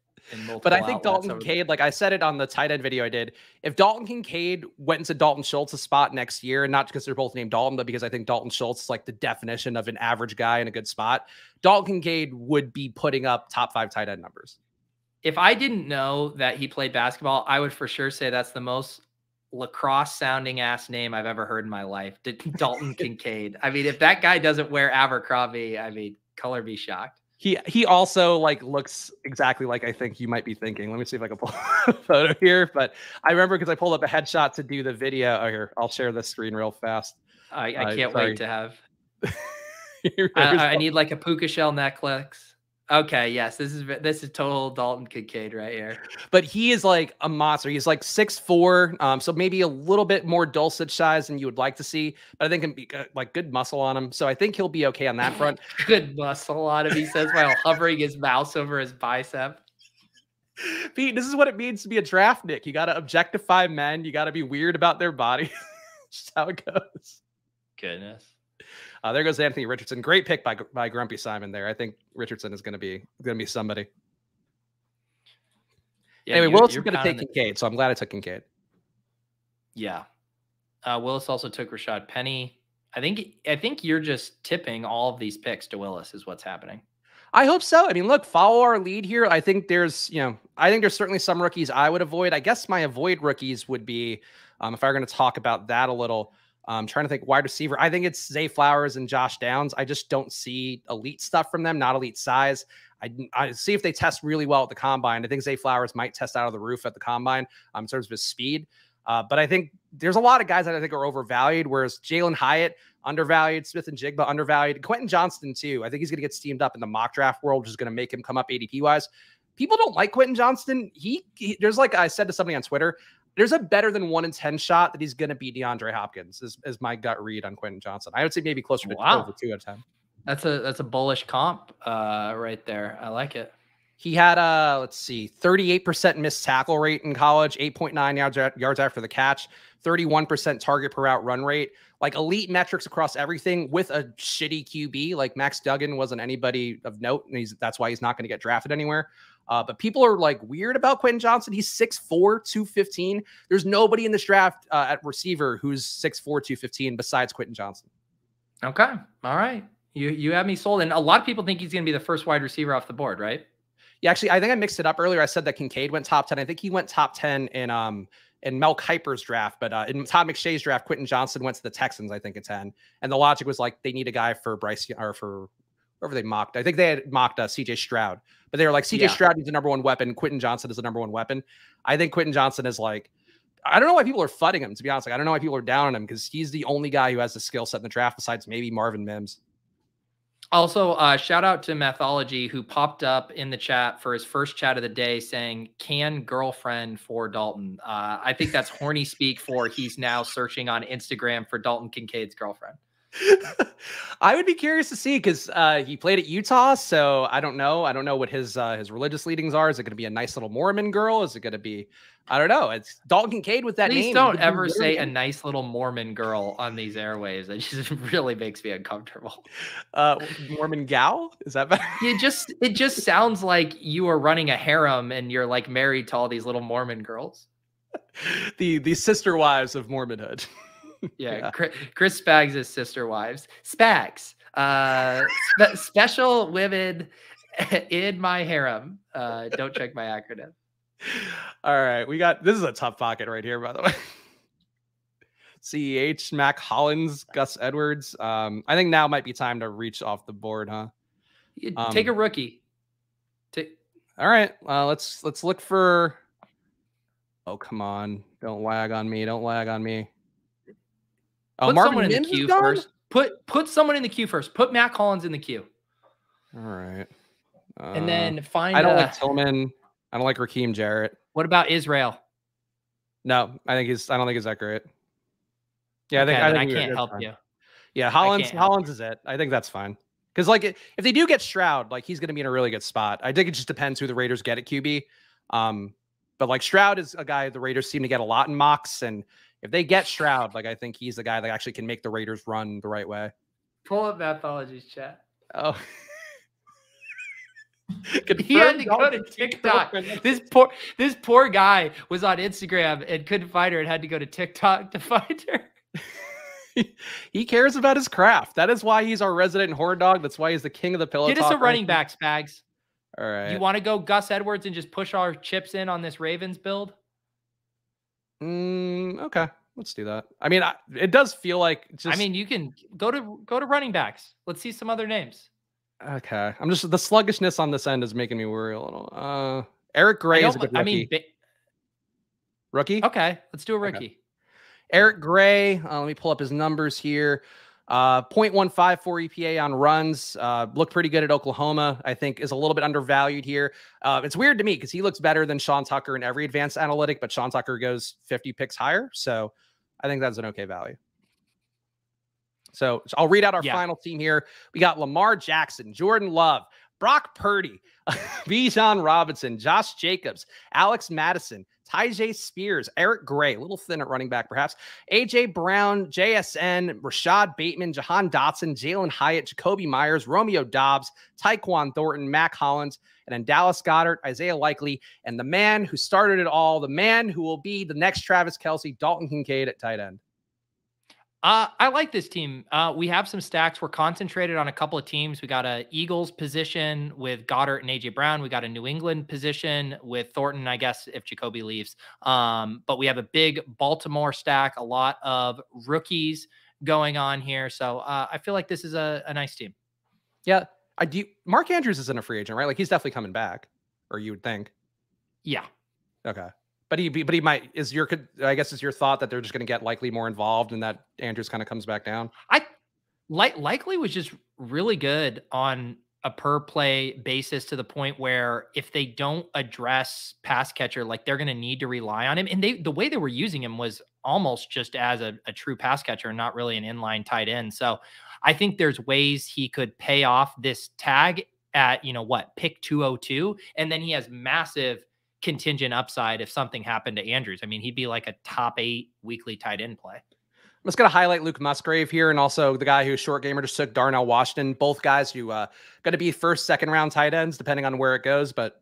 But I think Dalton Kincaid, like I said it on the tight end video I did, if Dalton Kincaid went into Dalton Schultz's spot next year, and not because they're both named Dalton, but because I think Dalton Schultz is like the definition of an average guy in a good spot, Dalton Kincaid would be putting up top five tight end numbers.
If I didn't know that he played basketball, I would for sure say that's the most lacrosse sounding ass name I've ever heard in my life. Dalton Kincaid. [laughs] I mean, if that guy doesn't wear Abercrombie, I mean, color be shocked.
He he also like looks exactly like I think you might be thinking. Let me see if I can pull [laughs] a photo here. But I remember because I pulled up a headshot to do the video. Oh, here, I'll share this screen real fast.
I, I uh, can't wait to have. [laughs] I, I, need like a puka shell necklace. Okay, yes, this is this is total Dalton Kincaid right here.
But he is like a monster. He's like six four, um, so maybe a little bit more dulcet size than you would like to see. But I think can be uh, like good muscle on him, so I think he'll be okay on that [laughs] front.
good muscle on him, he says while hovering his mouse over his bicep. [laughs]
Pete, this is what it means to be a draftnik. You got to objectify men. You got to be weird about their body. [laughs] Just how it goes.
Goodness.
Uh, there goes Anthony Richardson. Great pick by by Grumpy Simon there. I think Richardson is going to be going to be somebody. Yeah, anyway, Willis is going to take the... Kincaid, so I'm glad I took Kincaid.
Yeah, uh, Willis also took Rashad Penny. I think I think you're just tipping all of these picks to Willis is what's happening.
I hope so. I mean, look, follow our lead here. I think there's, you know, I think there's certainly some rookies I would avoid. I guess my avoid rookies would be, um, if I were going to talk about that a little, I'm trying to think wide receiver. I think it's Zay Flowers and Josh Downs. I just don't see elite stuff from them, not elite size. I, I see if they test really well at the combine. I think Zay Flowers might test out of the roof at the combine um, in terms of his speed. Uh, but I think there's a lot of guys that I think are overvalued, whereas Jalin Hyatt, undervalued, Smith-Njigba, undervalued, Quentin Johnston, too. I think he's going to get steamed up in the mock draft world, which is going to make him come up ADP wise. People don't like Quentin Johnston. He, he, there's like I said to somebody on Twitter, there's a better than one in 10 shot that he's going to be DeAndre Hopkins, is, is my gut read on Quentin Johnston. I would say maybe closer to wow. over two out of 10.
That's a that's a bullish comp uh, right there. I like it.
He had a let's see, 38% missed tackle rate in college, 8.9 yards yards after the catch, 31% target per route run rate, like elite metrics across everything with a shitty QB. Like Max Duggan wasn't anybody of note, and he's that's why he's not going to get drafted anywhere. Uh, but people are like weird about Quentin Johnston. He's 6'4, 215. There's nobody in this draft uh, at receiver who's 6'4, 215 besides Quentin Johnston.
Okay. All right. You you have me sold. And a lot of people think he's going to be the first wide receiver off the board, right?
Yeah, actually, I think I mixed it up earlier. I said that Kincaid went top 10. I think he went top 10 in um in Mel Kiper's draft, but uh, in Todd McShay's draft, Quentin Johnston went to the Texans, I think, at 10. And the logic was like they need a guy for Bryce or for whoever they mocked. I think they had mocked uh, CJ Stroud. But they were like, CJ yeah. Stroud is the number one weapon. Quentin Johnston is the number one weapon. I think Quentin Johnston is like, I don't know why people are fudding him, to be honest. Like, I don't know why people are down on him because he's the only guy who has the skill set in the draft besides maybe Marvin Mims.
Also, uh, shout out to Mathology who popped up in the chat for his first chat of the day saying, Can girlfriend for Dalton? Uh, I think that's horny speak for he's now searching on Instagram for Dalton Kincaid's girlfriend. [laughs]
I would be curious to see because uh, he played at Utah, so I don't know. I don't know what his uh, his religious leadings are. Is it going to be a nice little Mormon girl? Is it going to be? I don't know. It's Dalton Kincaid with that
Please
name.
don't ever say a nice little Mormon girl on these airways. It just [laughs] really makes me uncomfortable.
Uh, Mormon gal? Is that better?
You just it just sounds like you are running a harem and you're like married to all these little Mormon girls. [laughs]
the the sister wives of Mormonhood. [laughs]
yeah, yeah. Chris Spags' sister wives. Spags, uh, spe- [laughs] special women [laughs] in my harem. Uh, don't check my acronym.
All right, we got this is a tough pocket right here, by the way. CEH, Mack Hollins, Gus Edwards. Um, I think now might be time to reach off the board, huh?
Um, Take a rookie. Take...
All right, uh, let's let's look for. Oh come on! Don't lag on me! Don't lag on me.
Oh, put Marvin someone Mims in the queue first. Put put someone in the queue first. Put Mack Hollins in the queue.
All right.
Uh, and then find.
I don't a... like Tillman. I don't like Rakim Jarrett.
What about Israel?
No, I think he's. I don't think he's that great. Yeah, okay, I think I,
think I can't help fine. you.
Yeah, Hollins. Hollins is it. I think that's fine. Because like if they do get Stroud, like he's going to be in a really good spot. I think it just depends who the Raiders get at QB. Um, but like Stroud is a guy the Raiders seem to get a lot in mocks, and if they get Stroud, like I think he's the guy that actually can make the Raiders run the right way.
Pull up Mathology's chat.
Oh. [laughs]
he had to go to TikTok. This poor this poor guy was on Instagram and couldn't find her and had to go to TikTok to [laughs] find her. [laughs]
he cares about his craft. That is why he's our resident horn dog. That's why he's the king of the pillow.
Get us a running back, Spags.
All right.
You want to go Gus Edwards and just push our chips in on this Ravens build?
Mm, okay, let's do that. I mean, I, it does feel like. Just...
I mean, you can go to go to running backs. Let's see some other names.
Okay, I'm just the sluggishness on this end is making me worry a little. Uh, Eric Gray is a good rookie. I mean, ba- rookie.
Okay, let's do a rookie. Okay.
Eric Gray, uh, let me pull up his numbers here. Uh, 0.154 EPA on runs. Uh, looked pretty good at Oklahoma. I think is a little bit undervalued here. Uh, it's weird to me because he looks better than Sean Tucker in every advanced analytic, but Sean Tucker goes 50 picks higher. So I think that's an okay value. So, so I'll read out our yeah. final team here. We got Lamar Jackson, Jordan Love, Brock Purdy, [laughs] Bijan Robinson, Josh Jacobs, Alex Mattison, Tyjae Spears, Eric Gray, a little thin at running back, perhaps. AJ Brown, JSN, Rashod Bateman, Jahan Dotson, Jalin Hyatt, Jakobi Meyers, Romeo Doubs, Tyquan Thornton, Mack Hollins, and then Dallas Goedert, Isaiah Likely, and the man who started it all, the man who will be the next Travis Kelce, Dalton Kincaid at tight end.
Uh, I like this team. Uh, we have some stacks. We're concentrated on a couple of teams. We got a Eagles position with Goedert and AJ Brown. We got a New England position with Thornton, I guess, if Jakobi leaves. Um, but we have a big Baltimore stack, a lot of rookies going on here. So uh, I feel like this is a, a nice team.
Yeah. I do. Mark Andrews isn't a free agent, right? Like he's definitely coming back, or you would think.
Yeah.
Okay. But he, but he might. Is your, I guess, is your thought that they're just going to get Likely more involved, and that Andrews kind of comes back down?
I like Likely was just really good on a per play basis to the point where if they don't address pass catcher, like they're going to need to rely on him. And they, the way they were using him was almost just as a, a true pass catcher, and not really an inline tight end. So I think there's ways he could pay off this tag at, you know, what pick 202. And then he has massive contingent upside if something happened to Andrews. I mean, he'd be like a top eight weekly tight end play.
I'm just going to highlight Luke Musgrave here and also the guy who's short gamer just took Darnell Washington. Both guys who uh, going to be first, second round tight ends, depending on where it goes. But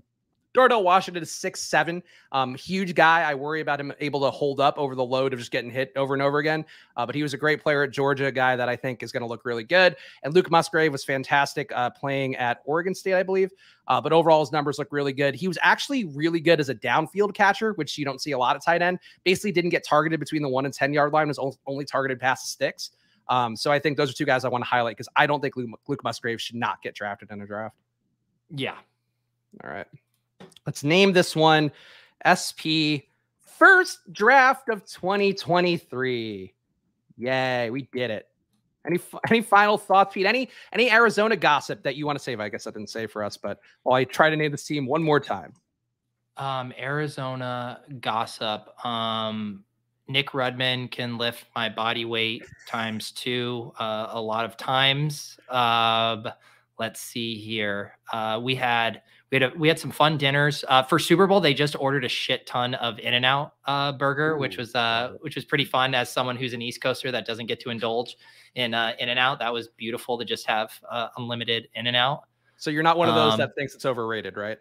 Darnell Washington is six seven, um, huge guy. I worry about him able to hold up over the load of just getting hit over and over again. Uh, but he was a great player at Georgia, a guy that I think is going to look really good. And Luke Musgrave was fantastic uh, playing at Oregon State, I believe. Uh, but overall, his numbers look really good. He was actually really good as a downfield catcher, which you don't see a lot of tight end. Basically, didn't get targeted between the one and ten yard line. Was only targeted past the sticks. Um, so I think those are two guys I want to highlight because I don't think Luke, Luke Musgrave should not get drafted in a draft.
Yeah.
All right. Let's name this one SP first draft of 2023. Yay, we did it. Any any final thoughts, Pete? Any any Arizona gossip that you want to save? I guess I didn't say for us, but while I try to name this team one more time.
Um, Arizona gossip. Um, Nick Rudman can lift my body weight times two uh, a lot of times. Uh, let's see here. Uh, we had we had a, we had some fun dinners uh, for Super Bowl. They just ordered a shit ton of In and Out uh, burger, Ooh. which was uh, which was pretty fun. As someone who's an East Coaster that doesn't get to indulge in uh, In and Out, that was beautiful to just have uh, unlimited In and Out.
So you're not one of those um, that thinks it's overrated, right?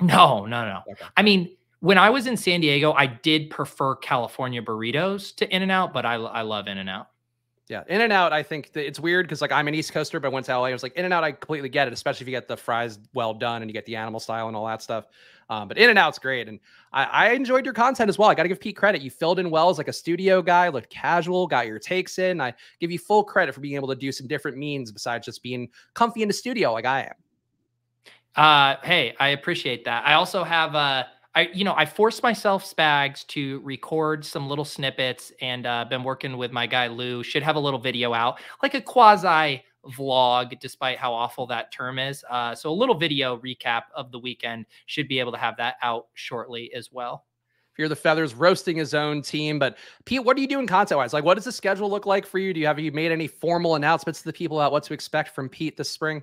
No, no, no. Okay. I mean, when I was in San Diego, I did prefer California burritos to In and Out, but I I love In and Out.
Yeah, In and Out. I think it's weird because like I'm an East Coaster, but I went to LA. I was like In and Out. I completely get it, especially if you get the fries well done and you get the animal style and all that stuff. Um, but in and out's great. And I, I enjoyed your content as well. I got to give Pete credit. You filled in well as like a studio guy, looked casual, got your takes in. I give you full credit for being able to do some different means besides just being comfy in the studio like I am.
Uh, hey, I appreciate that. I also have uh I you know I forced myself Spags to record some little snippets and uh, been working with my guy Lou. Should have a little video out, like a quasi vlog, despite how awful that term is. Uh, so a little video recap of the weekend should be able to have that out shortly as well.
Fear the Feathers roasting his own team. But Pete, what are you doing content wise? Like, what does the schedule look like for you? Do you have you made any formal announcements to the people about what to expect from Pete this spring?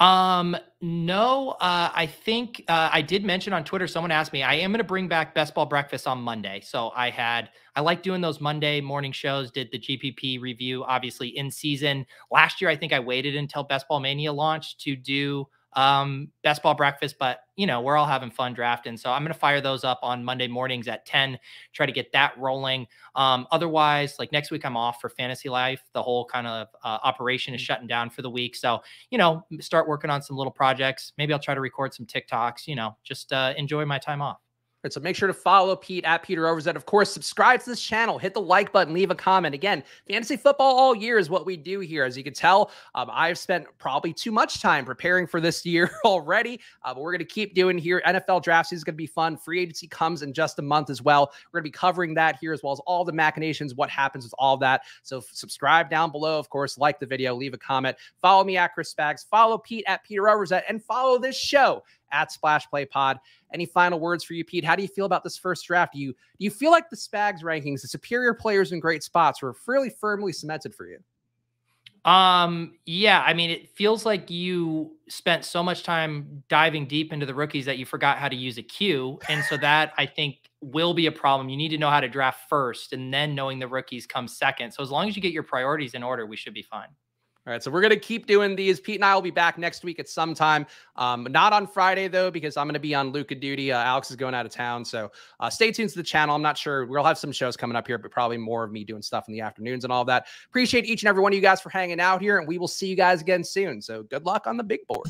Um, no, uh, I think uh, I did mention on Twitter. Someone asked me. I am going to bring back Best Ball Breakfast on Monday. So I had I like doing those Monday morning shows. Did the GPP review, obviously in season last year. I think I waited until Best Ball Mania launched to do um, best ball breakfast, but you know, we're all having fun drafting. So I'm going to fire those up on Monday mornings at 10, try to get that rolling. Um, otherwise, like next week, I'm off for fantasy life. The whole kind of uh, operation is mm. shutting down for the week. So, you know, start working on some little projects. Maybe I'll try to record some TikToks, you know, just uh, enjoy my time off.
Right, so make sure to follow Pete at Peter Overzet. Of course, subscribe to this channel, hit the like button, leave a comment. Again, fantasy football all year is what we do here. As you can tell, um, I've spent probably too much time preparing for this year [laughs] already, uh, but we're going to keep doing here. NFL draft is going to be fun. Free agency comes in just a month as well. We're going to be covering that here as well as all the machinations, what happens with all that. So subscribe down below. Of course, like the video, leave a comment, follow me at Chris Spags, follow Pete at Peter Overzet, and follow this show at Splash Play Pod. Any final words for you, Pete? How do you feel about this first draft? Do you do you feel like the Spags rankings, the superior players in great spots, were fairly firmly cemented for you?
Um, yeah, I mean, it feels like you spent so much time diving deep into the rookies that you forgot how to use a queue. And so that I think will be a problem. You need to know how to draft first and then knowing the rookies comes second. So as long as you get your priorities in order, we should be fine.
All right, so we're gonna keep doing these. Pete and I will be back next week at some time. Um, not on Friday though, because I'm gonna be on Luca duty. Uh, Alex is going out of town, so uh, stay tuned to the channel. I'm not sure we'll have some shows coming up here, but probably more of me doing stuff in the afternoons and all that. Appreciate each and every one of you guys for hanging out here, and we will see you guys again soon. So good luck on the big board.